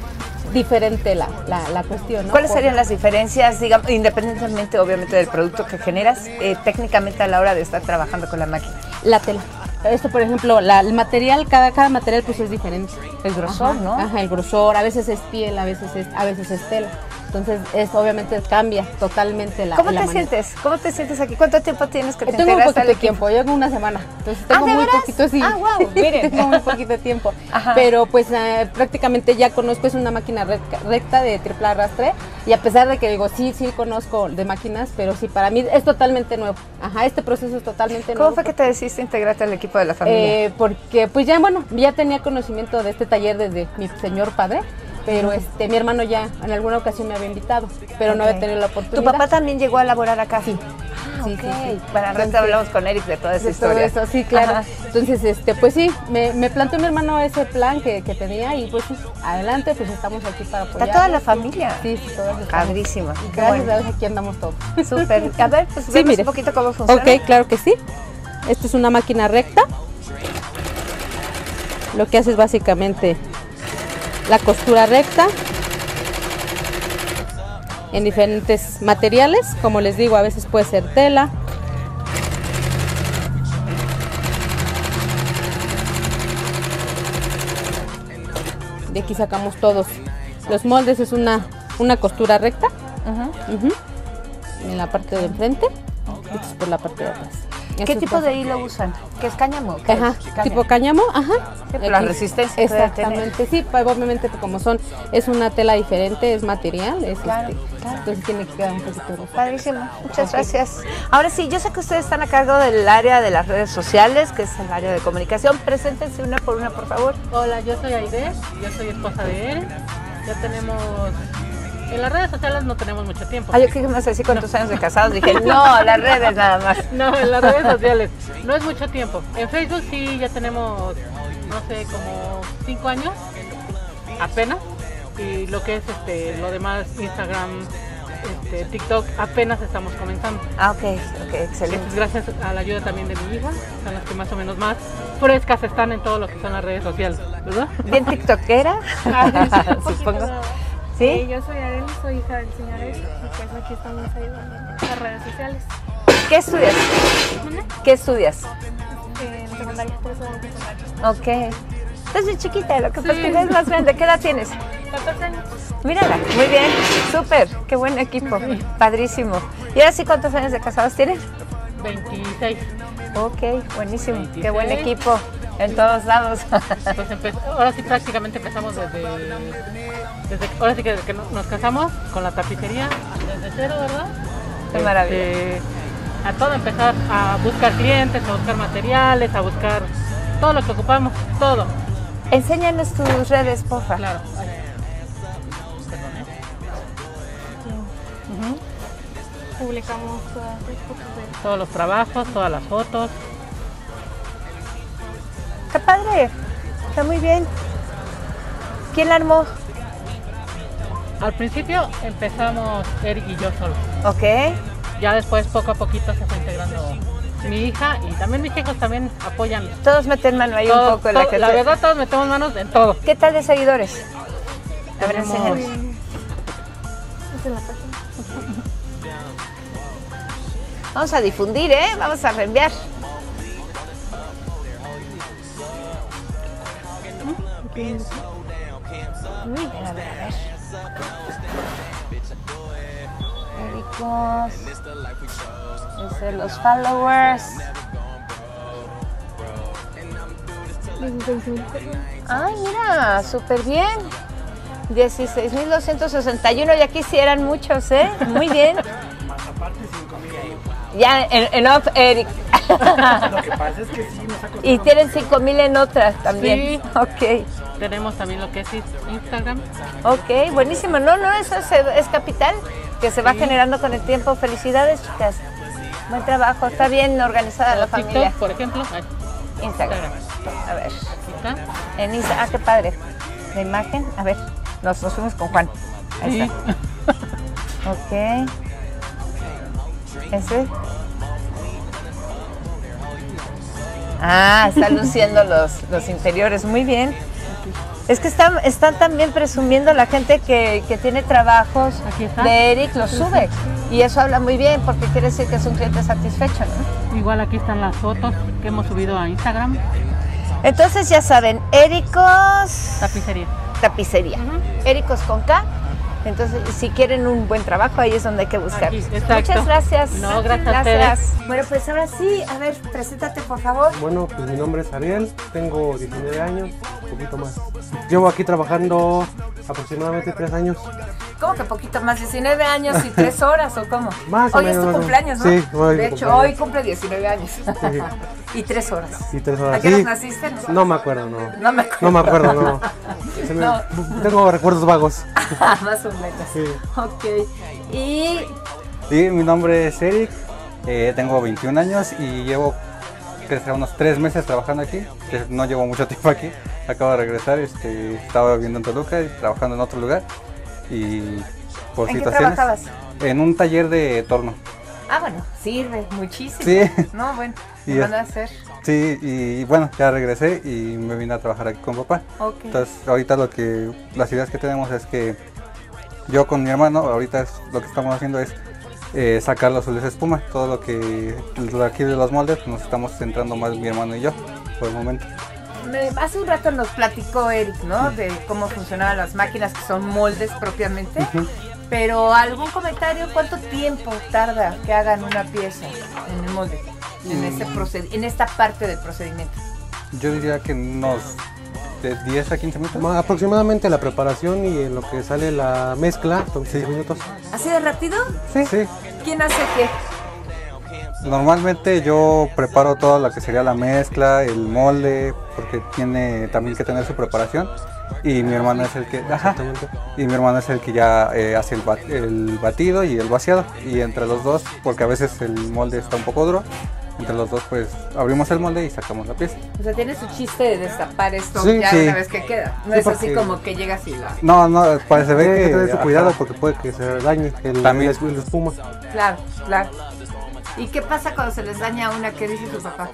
diferente la, la, la cuestión, ¿no? ¿Cuáles serían las diferencias, digamos, independientemente obviamente del producto que generas, eh, técnicamente a la hora de estar trabajando con la máquina? La tela. Esto, por ejemplo, la- el material, cada, cada material pues es diferente. El grosor, Ajá, ¿no? Ajá, el grosor, a veces es piel, a veces es, a veces es tela. Entonces, es obviamente cambia totalmente la ¿Cómo la te manera. sientes? ¿Cómo te sientes aquí? ¿Cuánto tiempo tienes que te Eh, Tengo un poquito de tiempo, llevo una semana, entonces Ah, tengo ¿de muy veras? poquito, sí. Ah, guau, [laughs] miren. tengo muy poquito tiempo. Ajá. Pero pues eh, prácticamente ya conozco, es una máquina recta, de triple arrastre y a pesar de que digo, sí, sí conozco de máquinas, pero sí, para mí es totalmente nuevo. Ajá, este proceso es totalmente nuevo. ¿Cómo fue que te decidiste integrarte al equipo de la familia? Eh, porque pues ya bueno, ya tenía conocimiento de este taller desde mi señor padre, pero este mi hermano ya en alguna ocasión me había invitado, pero no había tenido la ¿Tu oportunidad. papá también llegó a laborar acá? Sí. Ah, Sí, ok. sí, sí. Para Entonces, hablamos con Eric de toda esa de todo historia. eso, sí, claro. Ajá. Entonces, este, pues sí, me, me planteó mi hermano ese plan que, que tenía y pues sí, adelante, pues estamos aquí para apoyar. Está toda la familia. Sí, sí. Y Qué Gracias bueno. a Dios aquí andamos todos. Súper. [laughs] A ver, pues Sí, vemos mire. un poquito cómo funciona. Ok, claro que sí. Esta es una máquina recta. Lo que hace es básicamente la costura recta en diferentes materiales. Como les digo, a veces puede ser tela. De aquí sacamos todos los moldes. Es una, una costura recta. En la parte de enfrente. Es por la parte de atrás. ¿Qué tipo de hilo usan? ¿Qué es cáñamo? ¿Qué Ajá, es? Cáñamo. tipo cáñamo, ajá. Sí, por la resistencia. Exactamente, sí, pues, obviamente pues, como son, es una tela diferente, es material, es Claro, este, claro. entonces tiene que quedar un poquito rojo. Padrísimo, muchas gracias. Ahora sí, yo sé que ustedes están a cargo del área de las redes sociales, que es el área de comunicación. Preséntense una por una, por favor. Hola, yo soy Aide, yo soy esposa de él. Ya tenemos. En las redes sociales no tenemos mucho tiempo. Ah, yo creo que vas a decir cuántos años de casados. Dije, [laughs] no, las redes nada más. No, en las redes sociales no es mucho tiempo. En Facebook sí ya tenemos, no sé, como cinco años apenas. Y lo que es este, lo demás, Instagram, este, TikTok, apenas estamos comenzando. Ah, ok, ok, excelente. es gracias a la ayuda también de mi hija, son las que más o menos más frescas están en todo lo que son las redes sociales, ¿verdad? Bien tiktokera, [laughs] [laughs] supongo. Sí, ¿Sí? yo soy Adel, soy hija del señor Eric y pues aquí estamos ayudando en las redes sociales. ¿Qué estudias? ¿Qué estudias? En secundaria, por eso en secundaria. Ok. Estás bien chiquita, lo que pasa es que eres más grande. ¿Qué edad tienes? 14 años. Mírala, muy bien, súper, qué buen equipo, padrísimo. ¿Y ahora sí cuántos años de casados tienen? 26. Ok, buenísimo, qué buen 26. equipo en todos lados. Pues empe- ahora sí prácticamente empezamos desde, desde ahora sí que desde que no- nos casamos con la tapicería desde cero, ¿verdad? Qué maravilla. Este, a todo empezar a buscar clientes, a buscar materiales, a buscar todo lo que ocupamos, todo. Enséñanos tus redes, porfa. Claro. Perdón, ¿eh? Publicamos todas las fotos de Todos los trabajos, todas las fotos. Está padre, está muy bien. ¿Quién la armó? Al principio empezamos Eric y yo solos. Ok, Ya después poco a poquito se fue integrando mi hija y también mis hijos también apoyan. todos meten mano ahí un poco en la que la verdad todos metemos manos en todo. ¿Qué tal de seguidores? A ver, enséñanos. Vamos a difundir, ¿eh? Vamos a reenviar. Uy, a ver, a ver. Ericos. Es de los followers. Ay, mira, súper bien. 16.261, ya quisieran muchos, ¿eh? Muy bien. Ya en, en off, Eric. Lo que pasa es que sí nos ha costado. y tienen 5.000 en otras también. Sí. Ok, Tenemos también lo que es Instagram. ok, buenísimo. No, no, eso es, es capital que se va generando con el tiempo. Felicidades, chicas. Buen trabajo, está bien organizada la TikTok, familia. por ejemplo. Instagram. A ver, está. en Insta, ah, qué padre. La imagen, a ver, nos, nos fuimos con Juan. Ahí Sí. está. Ok. Ese. Ah, están luciendo los, los interiores, muy bien. Es que están, están también presumiendo la gente que, que tiene trabajos de Eric, los sube. Y eso habla muy bien porque quiere decir que es un cliente satisfecho, ¿no? Igual aquí están las fotos que hemos subido a Instagram. Entonces ya saben, Éricos Tapicería. Tapicería. Éricos con K. Entonces, si quieren un buen trabajo, ahí es donde hay que buscar. Aquí. Muchas gracias. No, gracias a ustedes. Bueno, pues ahora sí, a ver, preséntate por favor. Bueno, pues mi nombre es Ariel, tengo 19 años, un poquito más. Llevo aquí trabajando aproximadamente 3 años. ¿Cómo que poquito más? ¿19 años y 3 horas o cómo? [laughs] Más o hoy es menos, tu más o cumpleaños, ¿no? Sí, hoy De hecho, cumpleaños. hoy cumple 19 años. [laughs] y 3 horas. Y 3 ¿A qué Sí. naciste? No, No me acuerdo, no. No me acuerdo. No me acuerdo, no. [laughs] Se me- No. Tengo recuerdos vagos. más o menos. Sí. Ok. Y Sí, mi nombre es Eric, eh, tengo 21 años y llevo que será unos 3 meses trabajando aquí, que no llevo mucho tiempo aquí, acabo de regresar, este, estaba viviendo en Toluca y trabajando en otro lugar y por ¿En qué situaciones trabajabas? en un taller de torno. Ah, bueno, sirve muchísimo. Sí. No, bueno, me van a hacer. Sí, y bueno, ya regresé y me vine a trabajar aquí con papá. Entonces, ahorita lo que las ideas que tenemos es que yo con mi hermano, ahorita es- lo que estamos haciendo es eh, sacar los de espuma. Todo lo que lo aquí de los moldes, nos estamos centrando más mi hermano y yo por el momento. Me- hace un rato nos platicó Eric, ¿no? De cómo funcionaban las máquinas que son moldes propiamente. Pero algún comentario, ¿cuánto tiempo tarda que hagan una pieza en el molde? en, Mm. ese proced- en esta parte del procedimiento? Yo diría que unos de 10 a 15 minutos. Ma- Aproximadamente la preparación y en lo que sale la mezcla son 15 minutos. ¿Así de rápido? Sí. sí. ¿Quién hace qué? Normalmente yo preparo todo lo que sería la mezcla, el molde, porque tiene también que tener su preparación. Y mi hermano es el que, ajá, y mi hermano es el que ya eh, hace el, ba- el batido y el vaciado. Y entre los dos, porque a veces el molde está un poco duro, entre los dos pues abrimos el molde y sacamos la pieza. O sea, tiene su chiste de destapar esto Sí, ya sí. una vez que queda. No Sí, es así como que llegas y la... No, no, pues se ve Tiene que que tener su cuidado porque puede que se dañe el, También. el, el espuma. Claro, claro. ¿Y qué pasa cuando se les daña una? ¿Qué dice tu papá?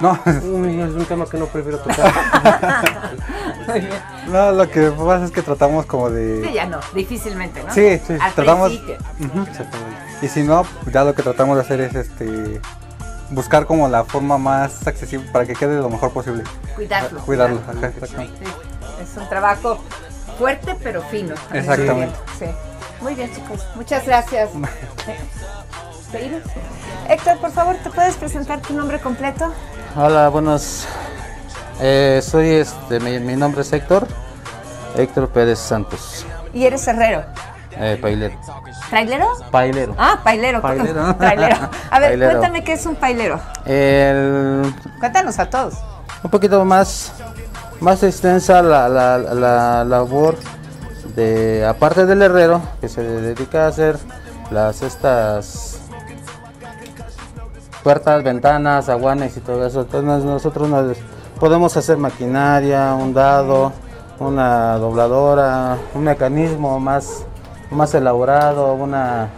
No, [laughs] Uy, es un tema que no prefiero tocar. Muy [laughs] bien. no, lo que pasa es que tratamos como Sí, de... ya no, difícilmente, ¿no? Sí, sí, Al tratamos... Ujú. Exactamente. Y si no, ya lo que tratamos de hacer es este buscar como la forma más accesible para que quede lo mejor posible. Cuidarlo. Cuidarlo, ajá, exactamente. Sí, es un trabajo fuerte pero fino. Exactamente. Sí. Muy bien, chicos. Muchas gracias. [laughs] ¿Seguimos? Héctor, por favor, ¿te puedes presentar tu nombre completo? Hola, buenos. Eh, soy este, mi, mi nombre es Héctor, Héctor Pérez Santos, Y eres herrero. eh, pailero. ¿Trailero? Pailero. Ah, pailero. Pailero. [laughs] A ver, Pailero. cuéntame qué es un pailero. El- Cuéntanos a todos. un poquito más, más extensa la, la, la labor de, aparte del herrero, que se dedica a hacer las estas puertas, ventanas, aguanes y todo eso. Entonces nosotros nos- podemos hacer maquinaria, un dado, una dobladora, un mecanismo más, más elaborado, una,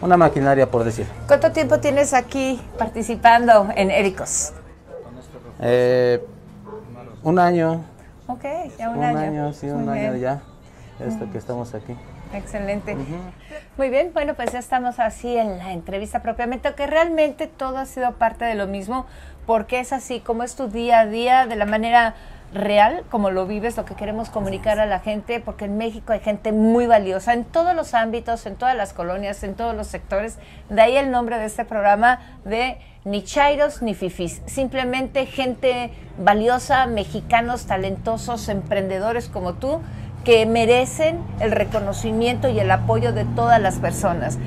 una maquinaria por decir. ¿Cuánto tiempo tienes aquí participando en Éricos? Eh, un año, Ok, ya un, un, año. año. sí, un año ya, esto que estamos aquí. Excelente. Muy bien, bueno, pues ya estamos así en la entrevista propiamente, que realmente todo ha sido parte de lo mismo, porque es así como es tu día a día, de la manera real, como lo vives, lo que queremos comunicar a la gente, porque en México hay gente muy valiosa en todos los ámbitos, en todas las colonias, en todos los sectores. De ahí el nombre de este programa de ni chairos ni fifis, simplemente gente valiosa, mexicanos talentosos, emprendedores como tú, que merecen el reconocimiento y el apoyo de todas las personas.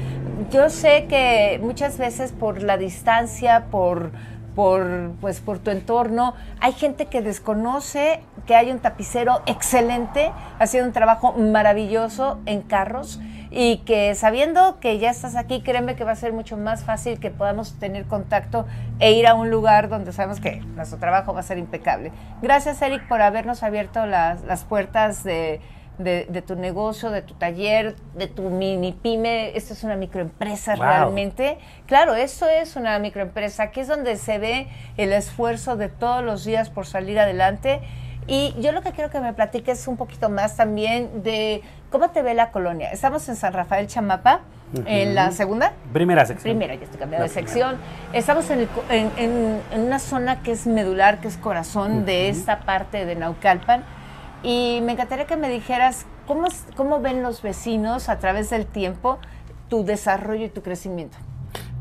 Yo sé que muchas veces por la distancia, por, por, pues, por tu entorno, hay gente que desconoce que hay un tapicero excelente, haciendo un trabajo maravilloso en carros y que sabiendo que ya estás aquí, créeme que va a ser mucho más fácil que podamos tener contacto e ir a un lugar donde sabemos que nuestro trabajo va a ser impecable. Gracias, Eric, por habernos abierto las, las puertas de, de- de tu negocio, de tu taller, de tu mini pyme. Esto es una microempresa Wow. realmente. Claro, esto es una microempresa. Aquí es donde se ve el esfuerzo de todos los días por salir adelante. Y yo lo que quiero que me platiques un poquito más también de cómo te ve la colonia. Estamos en San Rafael Chamapa, en la segunda. Primera sección. Primera, ya estoy cambiando La de sección. Estamos en, el en- en- en una zona que es medular, que es corazón de esta parte de Naucalpan. Y me encantaría que me dijeras cómo, cómo ven los vecinos a través del tiempo tu desarrollo y tu crecimiento.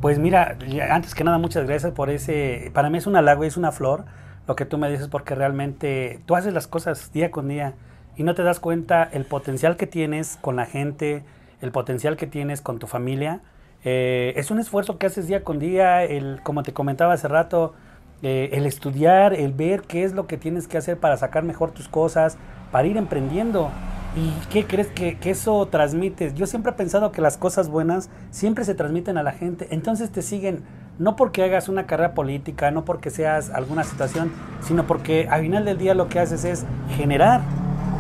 Pues mira, antes que nada, muchas gracias por ese. Para mí es un halago, es una flor lo que tú me dices, porque realmente tú haces las cosas día con día y no te das cuenta el potencial que tienes con la gente, el potencial que tienes con tu familia. Eh, es un esfuerzo que haces día con día, el, como te comentaba hace rato, eh, el estudiar, el ver qué es lo que tienes que hacer para sacar mejor tus cosas, para ir emprendiendo. ¿Y qué crees que, que eso transmite? Yo siempre he pensado que las cosas buenas siempre se transmiten a la gente, entonces te siguen, no porque hagas una carrera política, no porque seas alguna situación, sino porque al final del día lo que haces es generar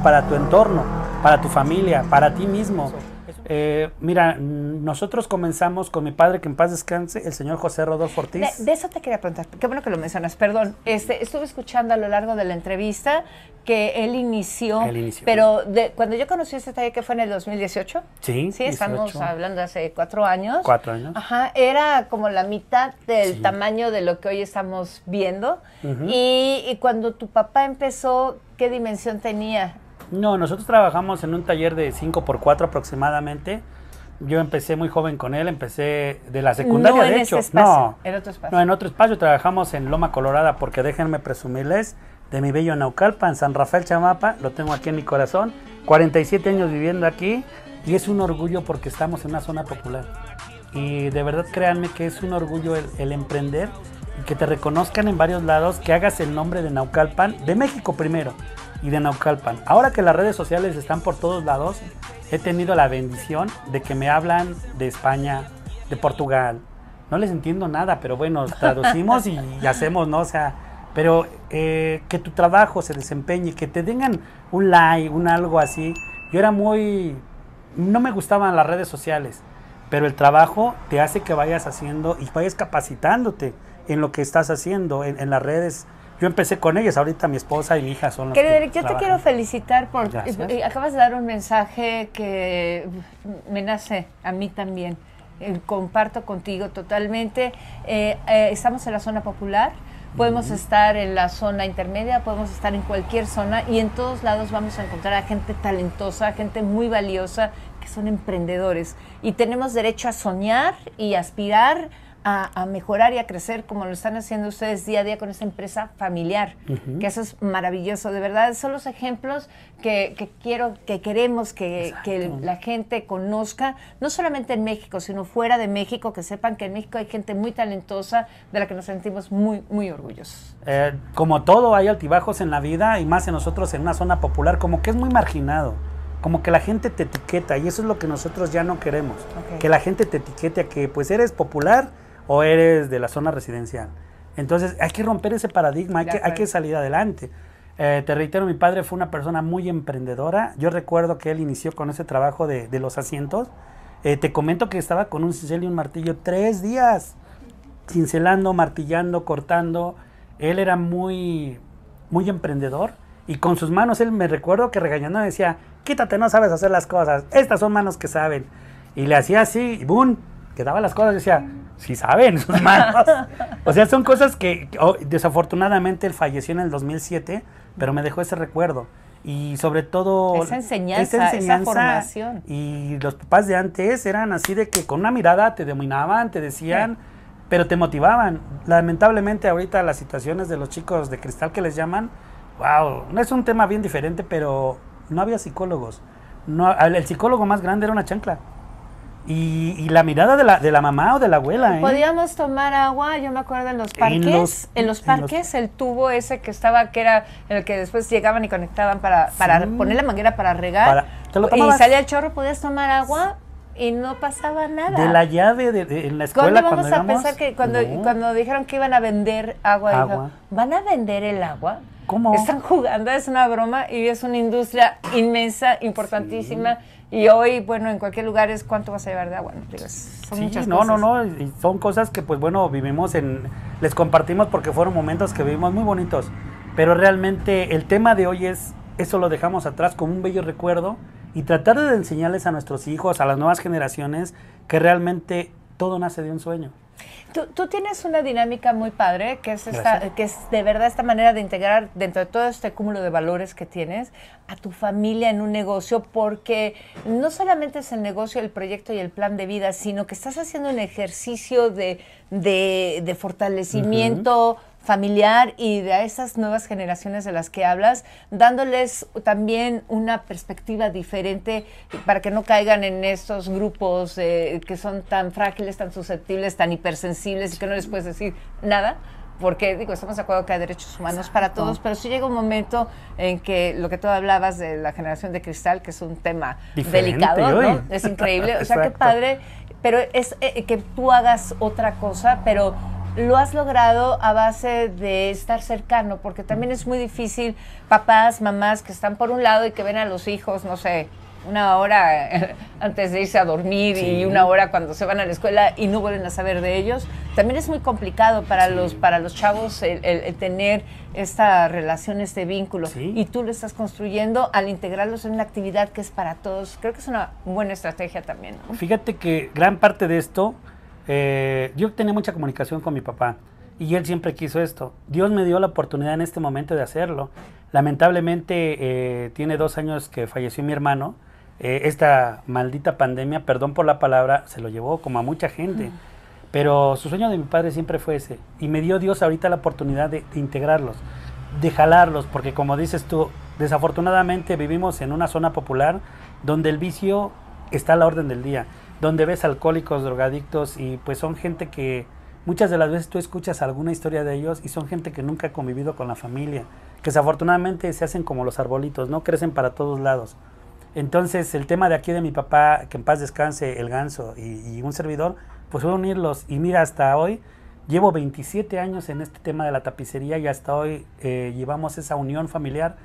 para tu entorno, para tu familia, para ti mismo. Eh, mira, nosotros comenzamos con mi padre, que en paz descanse, el señor José Rodolfo Ortiz. de eso te quería preguntar. Qué bueno que lo mencionas. Perdón. Este, estuve escuchando a lo largo de la entrevista que él inició. Él inició. Pero de, cuando yo conocí este taller, que fue en el 2018. Sí, Sí, estamos 18. hablando hace cuatro años. Cuatro años. Ajá, era como la mitad del Sí. tamaño de lo que hoy estamos viendo. Y cuando tu papá empezó, ¿qué dimensión tenía? No, nosotros trabajamos en un taller de 5 por 4 aproximadamente, Yo empecé muy joven con él, empecé de la secundaria, no en de este hecho. espacio, no, en otro espacio. no, en otro espacio trabajamos en Loma Colorada porque déjenme presumirles de mi bello Naucalpan, San Rafael Chamapa, lo tengo aquí en mi corazón, 47 años viviendo aquí y es un orgullo porque estamos en una zona popular. Y de verdad créanme que es un orgullo el, el emprender y que te reconozcan en varios lados, que hagas el nombre de Naucalpan, de México primero y de Naucalpan. Ahora que las redes sociales están por todos lados, he tenido la bendición de que me hablan de España, de Portugal. No les entiendo nada, pero bueno, [laughs] traducimos y, y hacemos, ¿no? O sea, pero eh, que tu trabajo se desempeñe, que te tengan un like, un algo así. Yo era muy... No me gustaban las redes sociales, pero el trabajo te hace que vayas haciendo y vayas capacitándote en lo que estás haciendo en, en las redes. Yo empecé con ellas, ahorita mi esposa y mi hija son las Querido que Eric, yo te trabajan. quiero felicitar eh, acabas de dar un mensaje que me nace a mí también. Eh, comparto contigo totalmente. Eh, eh, estamos en la zona popular, podemos estar en la zona intermedia, podemos estar en cualquier zona y en todos lados vamos a encontrar a gente talentosa, gente muy valiosa que son emprendedores y tenemos derecho a soñar y aspirar a, a mejorar y a crecer como lo están haciendo ustedes día a día con esta empresa familiar, Ujú. que eso es maravilloso, de verdad, son los ejemplos que, que quiero, que queremos que, que la gente conozca, no solamente en México, sino fuera de México, que sepan que en México hay gente muy talentosa de la que nos sentimos muy, muy orgullosos. Eh, como todo, hay altibajos en la vida y más en nosotros en una zona popular, como que es muy marginado. Como que la gente te etiqueta y eso es lo que nosotros ya no queremos. Ok. Que la gente te etiquete a que pues eres popular o eres de la zona residencial. Entonces hay que romper ese paradigma, hay, que, hay acuerdo. que salir adelante. Eh, te reitero, mi padre fue una persona muy emprendedora. Yo recuerdo que él inició con ese trabajo de, de los asientos. Eh, te comento que estaba con un cincel y un martillo tres días cincelando, martillando, cortando. Él era muy, muy emprendedor y con sus manos él me recuerdo que regañando decía, quítate, no sabes hacer las cosas, estas son manos que saben. Y le hacía así, y ¡boom! Quedaba las cosas decía, sí saben sus [laughs] manos. o sea, son cosas que oh, desafortunadamente él falleció en el 2007, pero me dejó ese recuerdo. Y sobre todo... Esa enseñanza, esa formación. Y los papás de antes eran así de que con una mirada te dominaban, te decían, pero te motivaban. Lamentablemente ahorita las situaciones de los chicos de cristal que les llaman, wow, no es un tema bien diferente, pero no había psicólogos. No, el psicólogo más grande era una chancla. Y, y la mirada de la, de la mamá o de la abuela, ¿eh? Podíamos tomar agua, yo me acuerdo en los parques, en los- los, en los- parques el tubo ese que estaba, que era el que después llegaban y conectaban para, para Sí. poner la manguera para regar. Para- y salía el chorro, podías tomar agua y no pasaba nada. De la llave de, de- en la escuela ¿Cuándo vamos cuando a pensar que cuando, no. cuando dijeron que iban a vender agua, dijo, Agua. ¿van a vender el agua? ¿Cómo? Están jugando, es una broma y es una industria inmensa, importantísima. Y hoy, bueno, en cualquier lugar es cuánto vas a llevar de agua. son Sí, muchas no, cosas. no, no, y son cosas que pues bueno, vivimos en, les compartimos porque fueron momentos que vivimos muy bonitos, pero realmente el tema de hoy es, eso lo dejamos atrás como un bello recuerdo y tratar de enseñarles a nuestros hijos, a las nuevas generaciones, que realmente todo nace de un sueño. Tú, tú tienes una dinámica muy padre, que es, esta, que es de verdad esta manera de integrar dentro de todo este cúmulo de valores que tienes a tu familia en un negocio, porque no solamente es el negocio, el proyecto y el plan de vida, sino que estás haciendo un ejercicio de, de, de fortalecimiento familiar y de a esas nuevas generaciones de las que hablas, dándoles también una perspectiva diferente para que no caigan en estos grupos eh, que son tan frágiles, tan susceptibles, tan hipersensibles y que no les puedes decir nada. Porque, digo, estamos de acuerdo que hay derechos humanos para todos, pero sí llega un momento en que lo que tú hablabas de la generación de cristal, que es un tema Diferente, delicado, ¿no? Es increíble. O sea, qué padre, pero es eh, que tú hagas otra cosa, pero lo has logrado a base de estar cercano, porque también es muy difícil papás, mamás que están por un lado y que ven a los hijos, no sé, una hora [laughs] antes de irse a dormir y una hora cuando se van a la escuela y no vuelven a saber de ellos. También es muy complicado para los para los chavos el, el- el tener esta relación, este vínculo. Sí. Y tú lo estás construyendo al integrarlos en una actividad que es para todos. Creo que es una buena estrategia también. ¿no? Fíjate que gran parte de esto, eh, yo tenía mucha comunicación con mi papá y él siempre quiso esto. Dios me dio la oportunidad en este momento de hacerlo. Lamentablemente eh, tiene dos años que falleció mi hermano eh, esta maldita pandemia, perdón por la palabra, se lo llevó como a mucha gente. Pero su sueño de mi padre siempre fue ese. Y me dio Dios ahorita la oportunidad de, de integrarlos, de jalarlos, porque como dices tú, desafortunadamente vivimos en una zona popular donde el vicio está a la orden del día, donde ves alcohólicos, drogadictos y pues son gente que muchas de las veces tú escuchas alguna historia de ellos y son gente que nunca ha convivido con la familia, que desafortunadamente se hacen como los arbolitos, no crecen para todos lados. Entonces el tema de aquí de mi papá, que en paz descanse el ganso y, un servidor, pues fue unirlos y mira hasta hoy, llevo 27 años en este tema de la tapicería y hasta hoy eh, llevamos esa unión familiar.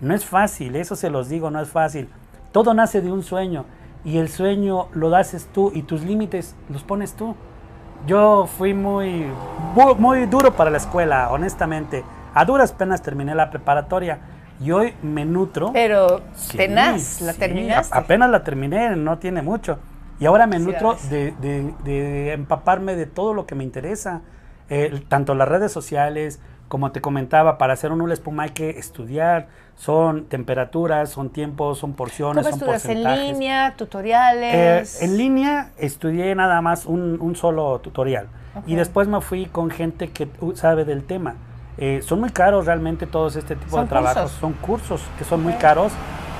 No es fácil, eso se los digo, no es fácil. Todo nace de un sueño y el sueño lo haces tú y tus límites los pones tú. Yo fui muy, muy, duro para la escuela, honestamente. A duras penas terminé la preparatoria y hoy me nutro. Pero Sí, tenaz, la sí, terminaste. apenas la terminé, no tiene mucho. Y ahora me nutro Felicidades. de, de- de empaparme de todo lo que me interesa. Eh, tanto las redes sociales, como te comentaba, para hacer un hula espuma hay que estudiar. Son temperaturas, son tiempos, son porciones, ¿Cómo son estudias? ¿En porcentajes. línea? Eh, ¿Tutoriales? en línea estudié nada más un, un solo tutorial y después me fui con gente que sabe del tema. Eh, son muy caros realmente todos este tipo de trabajos, cursos. son cursos que son muy caros,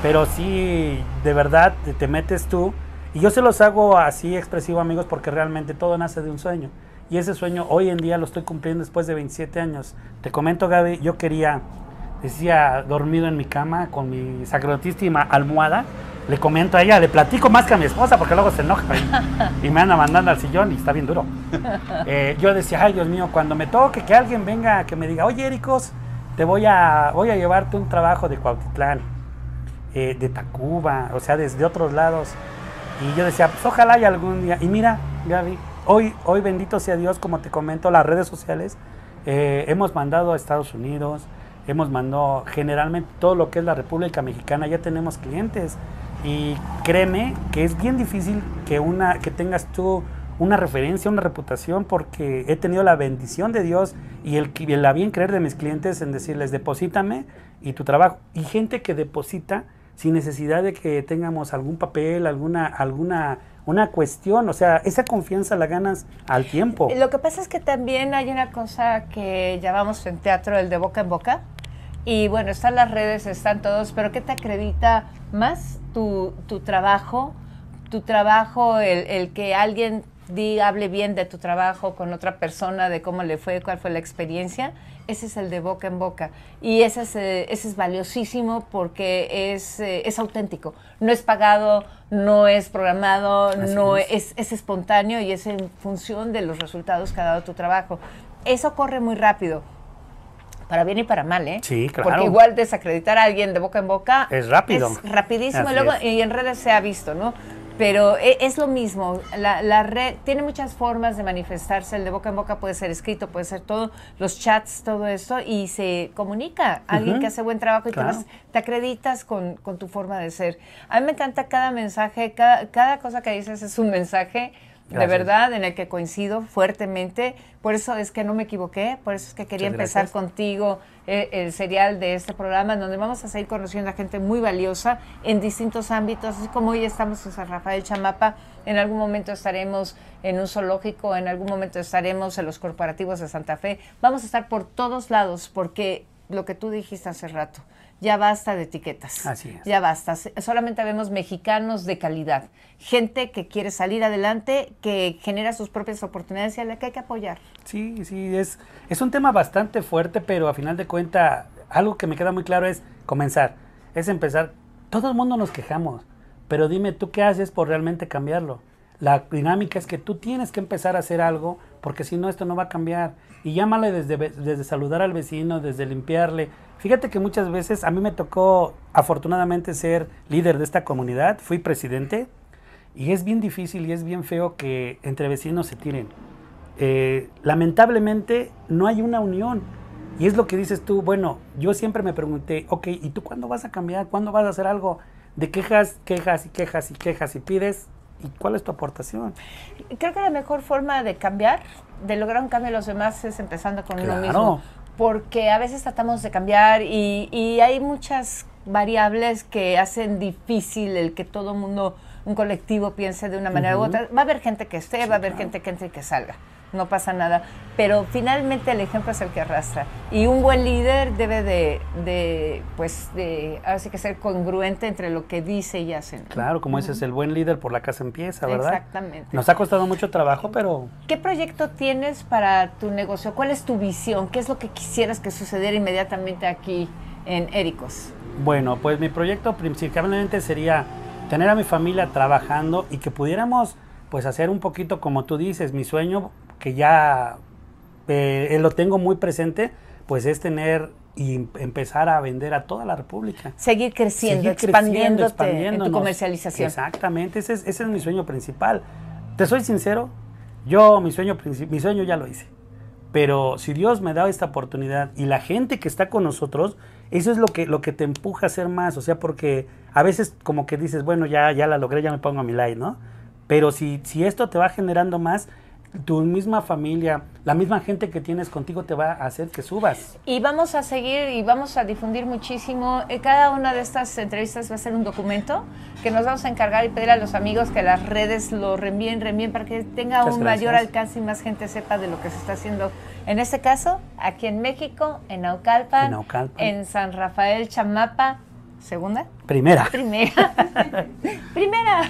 pero sí, de verdad, te- te metes tú y yo se los hago así expresivo amigos porque realmente todo nace de un sueño y ese sueño hoy en día lo estoy cumpliendo después de 27 años. Te comento Gaby, yo quería decía dormido en mi cama con mi sacrotísima almohada. Le comento a ella, le platico más que a mi esposa porque luego se enoja y, y me anda mandando al sillón y está bien duro. [laughs] Eh, yo decía, ay Dios mío, cuando me toque que alguien venga que me diga, oye Ericos, te voy a, voy a llevarte un trabajo de Cuautitlán, eh, de Tacuba, o sea, desde otros lados. Y yo decía, pues ojalá haya algún día. Y mira, Gaby, hoy, hoy bendito sea Dios, como te comento, las redes sociales, eh, hemos mandado a Estados Unidos, hemos mandado generalmente todo lo que es la República Mexicana, ya tenemos clientes. Y créeme que es bien difícil que, una, que tengas tú una referencia, una reputación, porque he tenido la bendición de Dios y el, y el a bien creer de mis clientes en decirles, deposítame y tu trabajo. Y gente que deposita sin necesidad de que tengamos algún papel, alguna, alguna una cuestión, o sea, esa confianza la ganas al tiempo. Lo que pasa es que también hay una cosa que llamamos en teatro el de boca en boca. Y bueno, están las redes, están todos, pero ¿qué te acredita más tu, tu trabajo? Tu trabajo, el, el que alguien diga, hable bien de tu trabajo con otra persona, de cómo le fue, cuál fue la experiencia, ese es el de boca en boca. Y ese es, eh, ese es valiosísimo porque es, eh, es auténtico. No es pagado, no es programado, Así no es. es, es espontáneo y es en función de los resultados que ha dado tu trabajo. Eso corre muy rápido. Para bien y para mal, ¿eh? Sí, claro. Porque igual desacreditar a alguien de boca en boca Es rápido. Es rapidísimo. Y luego, y en redes se ha visto, ¿no? Pero e- es lo mismo. La, la red tiene muchas formas de manifestarse. El de boca en boca puede ser escrito, puede ser todo, los chats, todo esto, y se comunica. Alguien que hace buen trabajo y Claro. te, vas- te acreditas con, con tu forma de ser. A mí me encanta cada mensaje, cada, cada cosa que dices es un mensaje de verdad en el que coincido fuertemente. Por eso es que no me equivoqué, por eso es que quería Muchas empezar gracias. contigo eh, el serial de este programa, en donde vamos a seguir conociendo a gente muy valiosa en distintos ámbitos, así como hoy estamos en San Rafael Chamapa, en algún momento estaremos en un zoológico, en algún momento estaremos en los corporativos de Santa Fe, vamos a estar por todos lados, porque lo que tú dijiste hace rato, ya basta de etiquetas. Así es. Ya basta. Solamente vemos mexicanos de calidad. Gente que quiere salir adelante, que genera sus propias oportunidades y a la que hay que apoyar. Sí, sí, es, es un tema bastante fuerte, pero a final de cuentas, algo que me queda muy claro es comenzar, es empezar. Todo el mundo nos quejamos, pero dime tú qué haces por realmente cambiarlo. La dinámica es que tú tienes que empezar a hacer algo, porque si no, esto no va a cambiar. Y llámale desde, desde saludar al vecino, desde limpiarle. Fíjate que muchas veces a mí me tocó, afortunadamente, ser líder de esta comunidad, fui presidente, y es bien difícil y es bien feo que entre vecinos se tiren eh, lamentablemente no hay una unión. Y es lo que dices tú, bueno, yo siempre me pregunté, ok, ¿y tú cuándo vas a cambiar? ¿Cuándo vas a hacer algo? De quejas, quejas y quejas y quejas y pides, ¿y cuál es tu aportación? Creo que la mejor forma de cambiar, de lograr un cambio en los demás, es empezando con uno mismo. porque a veces tratamos de cambiar y, y hay muchas variables que hacen difícil el que todo mundo, un colectivo piense de una manera u otra. Va a haber gente que esté, va a haber gente que entre y que salga. No pasa nada. Pero finalmente el ejemplo es el que arrastra. Y un buen líder debe de, de pues, de, así que ser congruente entre lo que dice y hace. ¿no? Claro, como dices, el buen líder por la casa empieza, ¿verdad? Exactamente. Nos ha costado mucho trabajo, pero ¿Qué proyecto tienes para tu negocio? ¿Cuál es tu visión? ¿Qué es lo que quisieras que sucediera inmediatamente aquí en Éricos? Bueno, pues mi proyecto principalmente sería tener a mi familia trabajando y que pudiéramos pues hacer un poquito como tú dices, mi sueño que ya eh, lo tengo muy presente, pues es tener y em- empezar a vender a toda la República. Seguir creciendo, Seguir expandiéndote en tu comercialización. Exactamente, ese es, ese es mi sueño principal. Te soy sincero, yo mi sueño, mi sueño ya lo hice. Pero si Dios me da esta oportunidad y la gente que está con nosotros, eso es lo que, lo que te empuja a hacer más. O sea, porque a veces como que dices, bueno, ya, ya la logré, ya me pongo a mi like, ¿no? Pero si, si esto te va generando más, tu misma familia, la misma gente que tienes contigo te va a hacer que subas. Y vamos a seguir y vamos a difundir muchísimo. Eh, Cada una de estas entrevistas va a ser un documento que nos vamos a encargar y pedir a los amigos que las redes lo reenvíen, reenvíen para que tenga Muchas un mayor alcance y más gente sepa de lo que se está haciendo. En este caso, aquí en México, en Naucalpan, En Naucalpan. en San Rafael Chamapa, segunda. Primera. Primera. [laughs] primera.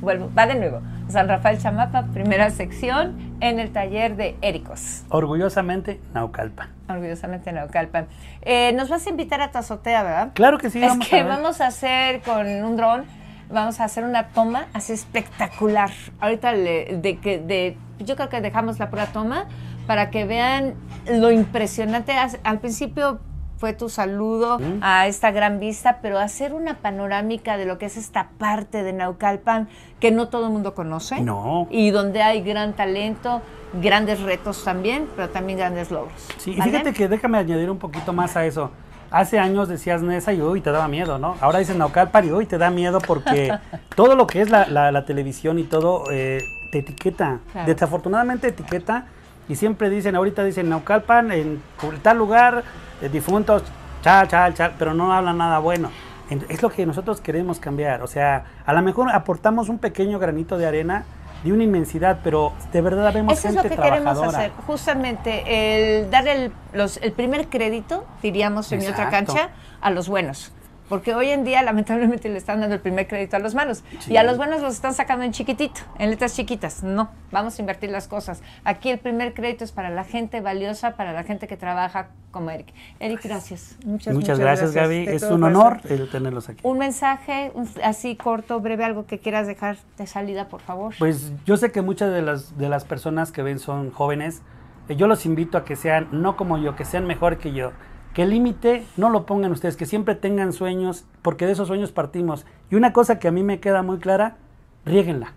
Vuelvo, va de nuevo. San Rafael Chamapa, primera sección en el taller de Éricos. Orgullosamente, Naucalpan. Orgullosamente Naucalpan. Eh, nos vas a invitar a tu azotea, ¿verdad? Claro que sí, Es vamos a que ver. vamos a hacer con un dron, vamos a hacer una toma así espectacular. Ahorita le- de que de, yo creo que dejamos la pura toma para que vean lo impresionante. Al principio fue tu saludo a esta gran vista, pero hacer una panorámica de lo que es esta parte de Naucalpan que no todo el mundo conoce. No. Y donde hay gran talento, grandes retos también, pero también grandes logros. Sí, y fíjate que déjame añadir un poquito más a eso. Hace años decías Nesa y uy, te daba miedo, ¿no? Ahora dices Naucalpan y uy, te da miedo porque [laughs] todo lo que es la, la- la televisión y todo eh, te etiqueta. Claro. Desafortunadamente etiqueta y siempre dicen, ahorita dicen Naucalpan en tal lugar, difuntos, chal, chal, chal, pero no hablan nada bueno. En- Es lo que nosotros queremos cambiar. O sea, a lo mejor aportamos un pequeño granito de arena de una inmensidad, pero de verdad vemos Eso es lo que queremos hacer, justamente el darle el, los- el primer crédito, diríamos en mi otra Exacto. cancha, a los buenos. Porque hoy en día, lamentablemente, le están dando el primer crédito a los malos. Sí. Y a los buenos los están sacando en chiquitito, en letras chiquitas. No, vamos a invertir las cosas. Aquí el primer crédito es para la gente valiosa, para la gente que trabaja como Eric. Eric, gracias. Muchas, Muchas, gracias, Gaby. de Es un honor el tenerlos aquí. Un mensaje un- así corto, breve, algo que quieras dejar de salida, por favor. Pues yo sé que muchas de las, de las personas que ven son jóvenes. Eh, Yo los invito a que sean, no como yo, que sean mejor que yo. Que el límite no lo pongan ustedes, que siempre tengan sueños, porque de esos sueños partimos. Y una cosa que a mí me queda muy clara, riéguenla.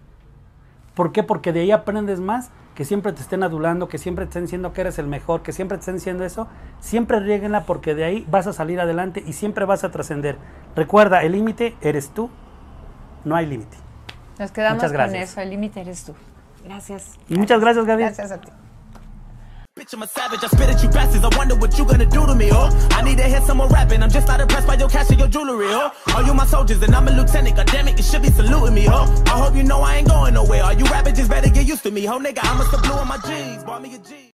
¿Por qué? Porque de ahí aprendes más, que siempre te estén adulando, que siempre te estén diciendo que eres el mejor, que siempre te estén diciendo eso. Siempre riéguenla porque de ahí vas a salir adelante y siempre vas a trascender. Recuerda, el límite eres tú, no hay límite. Nos quedamos Muchas con gracias. eso, el límite eres tú. Gracias. Y muchas gracias, Gaby. Gracias a ti. Bitch, I'm a savage. I spit at you bastards. I wonder what you gonna do to me, oh. I need to hear someone rapping. I'm just not impressed by your cash and your jewelry, oh. Are you my soldiers? And I'm a lieutenant. God damn it, you should be saluting me, oh. I hope you know I ain't going nowhere. Are you rapping? Just better get used to me, ho, nigga. I'm a blue on my jeans. Bought me a G.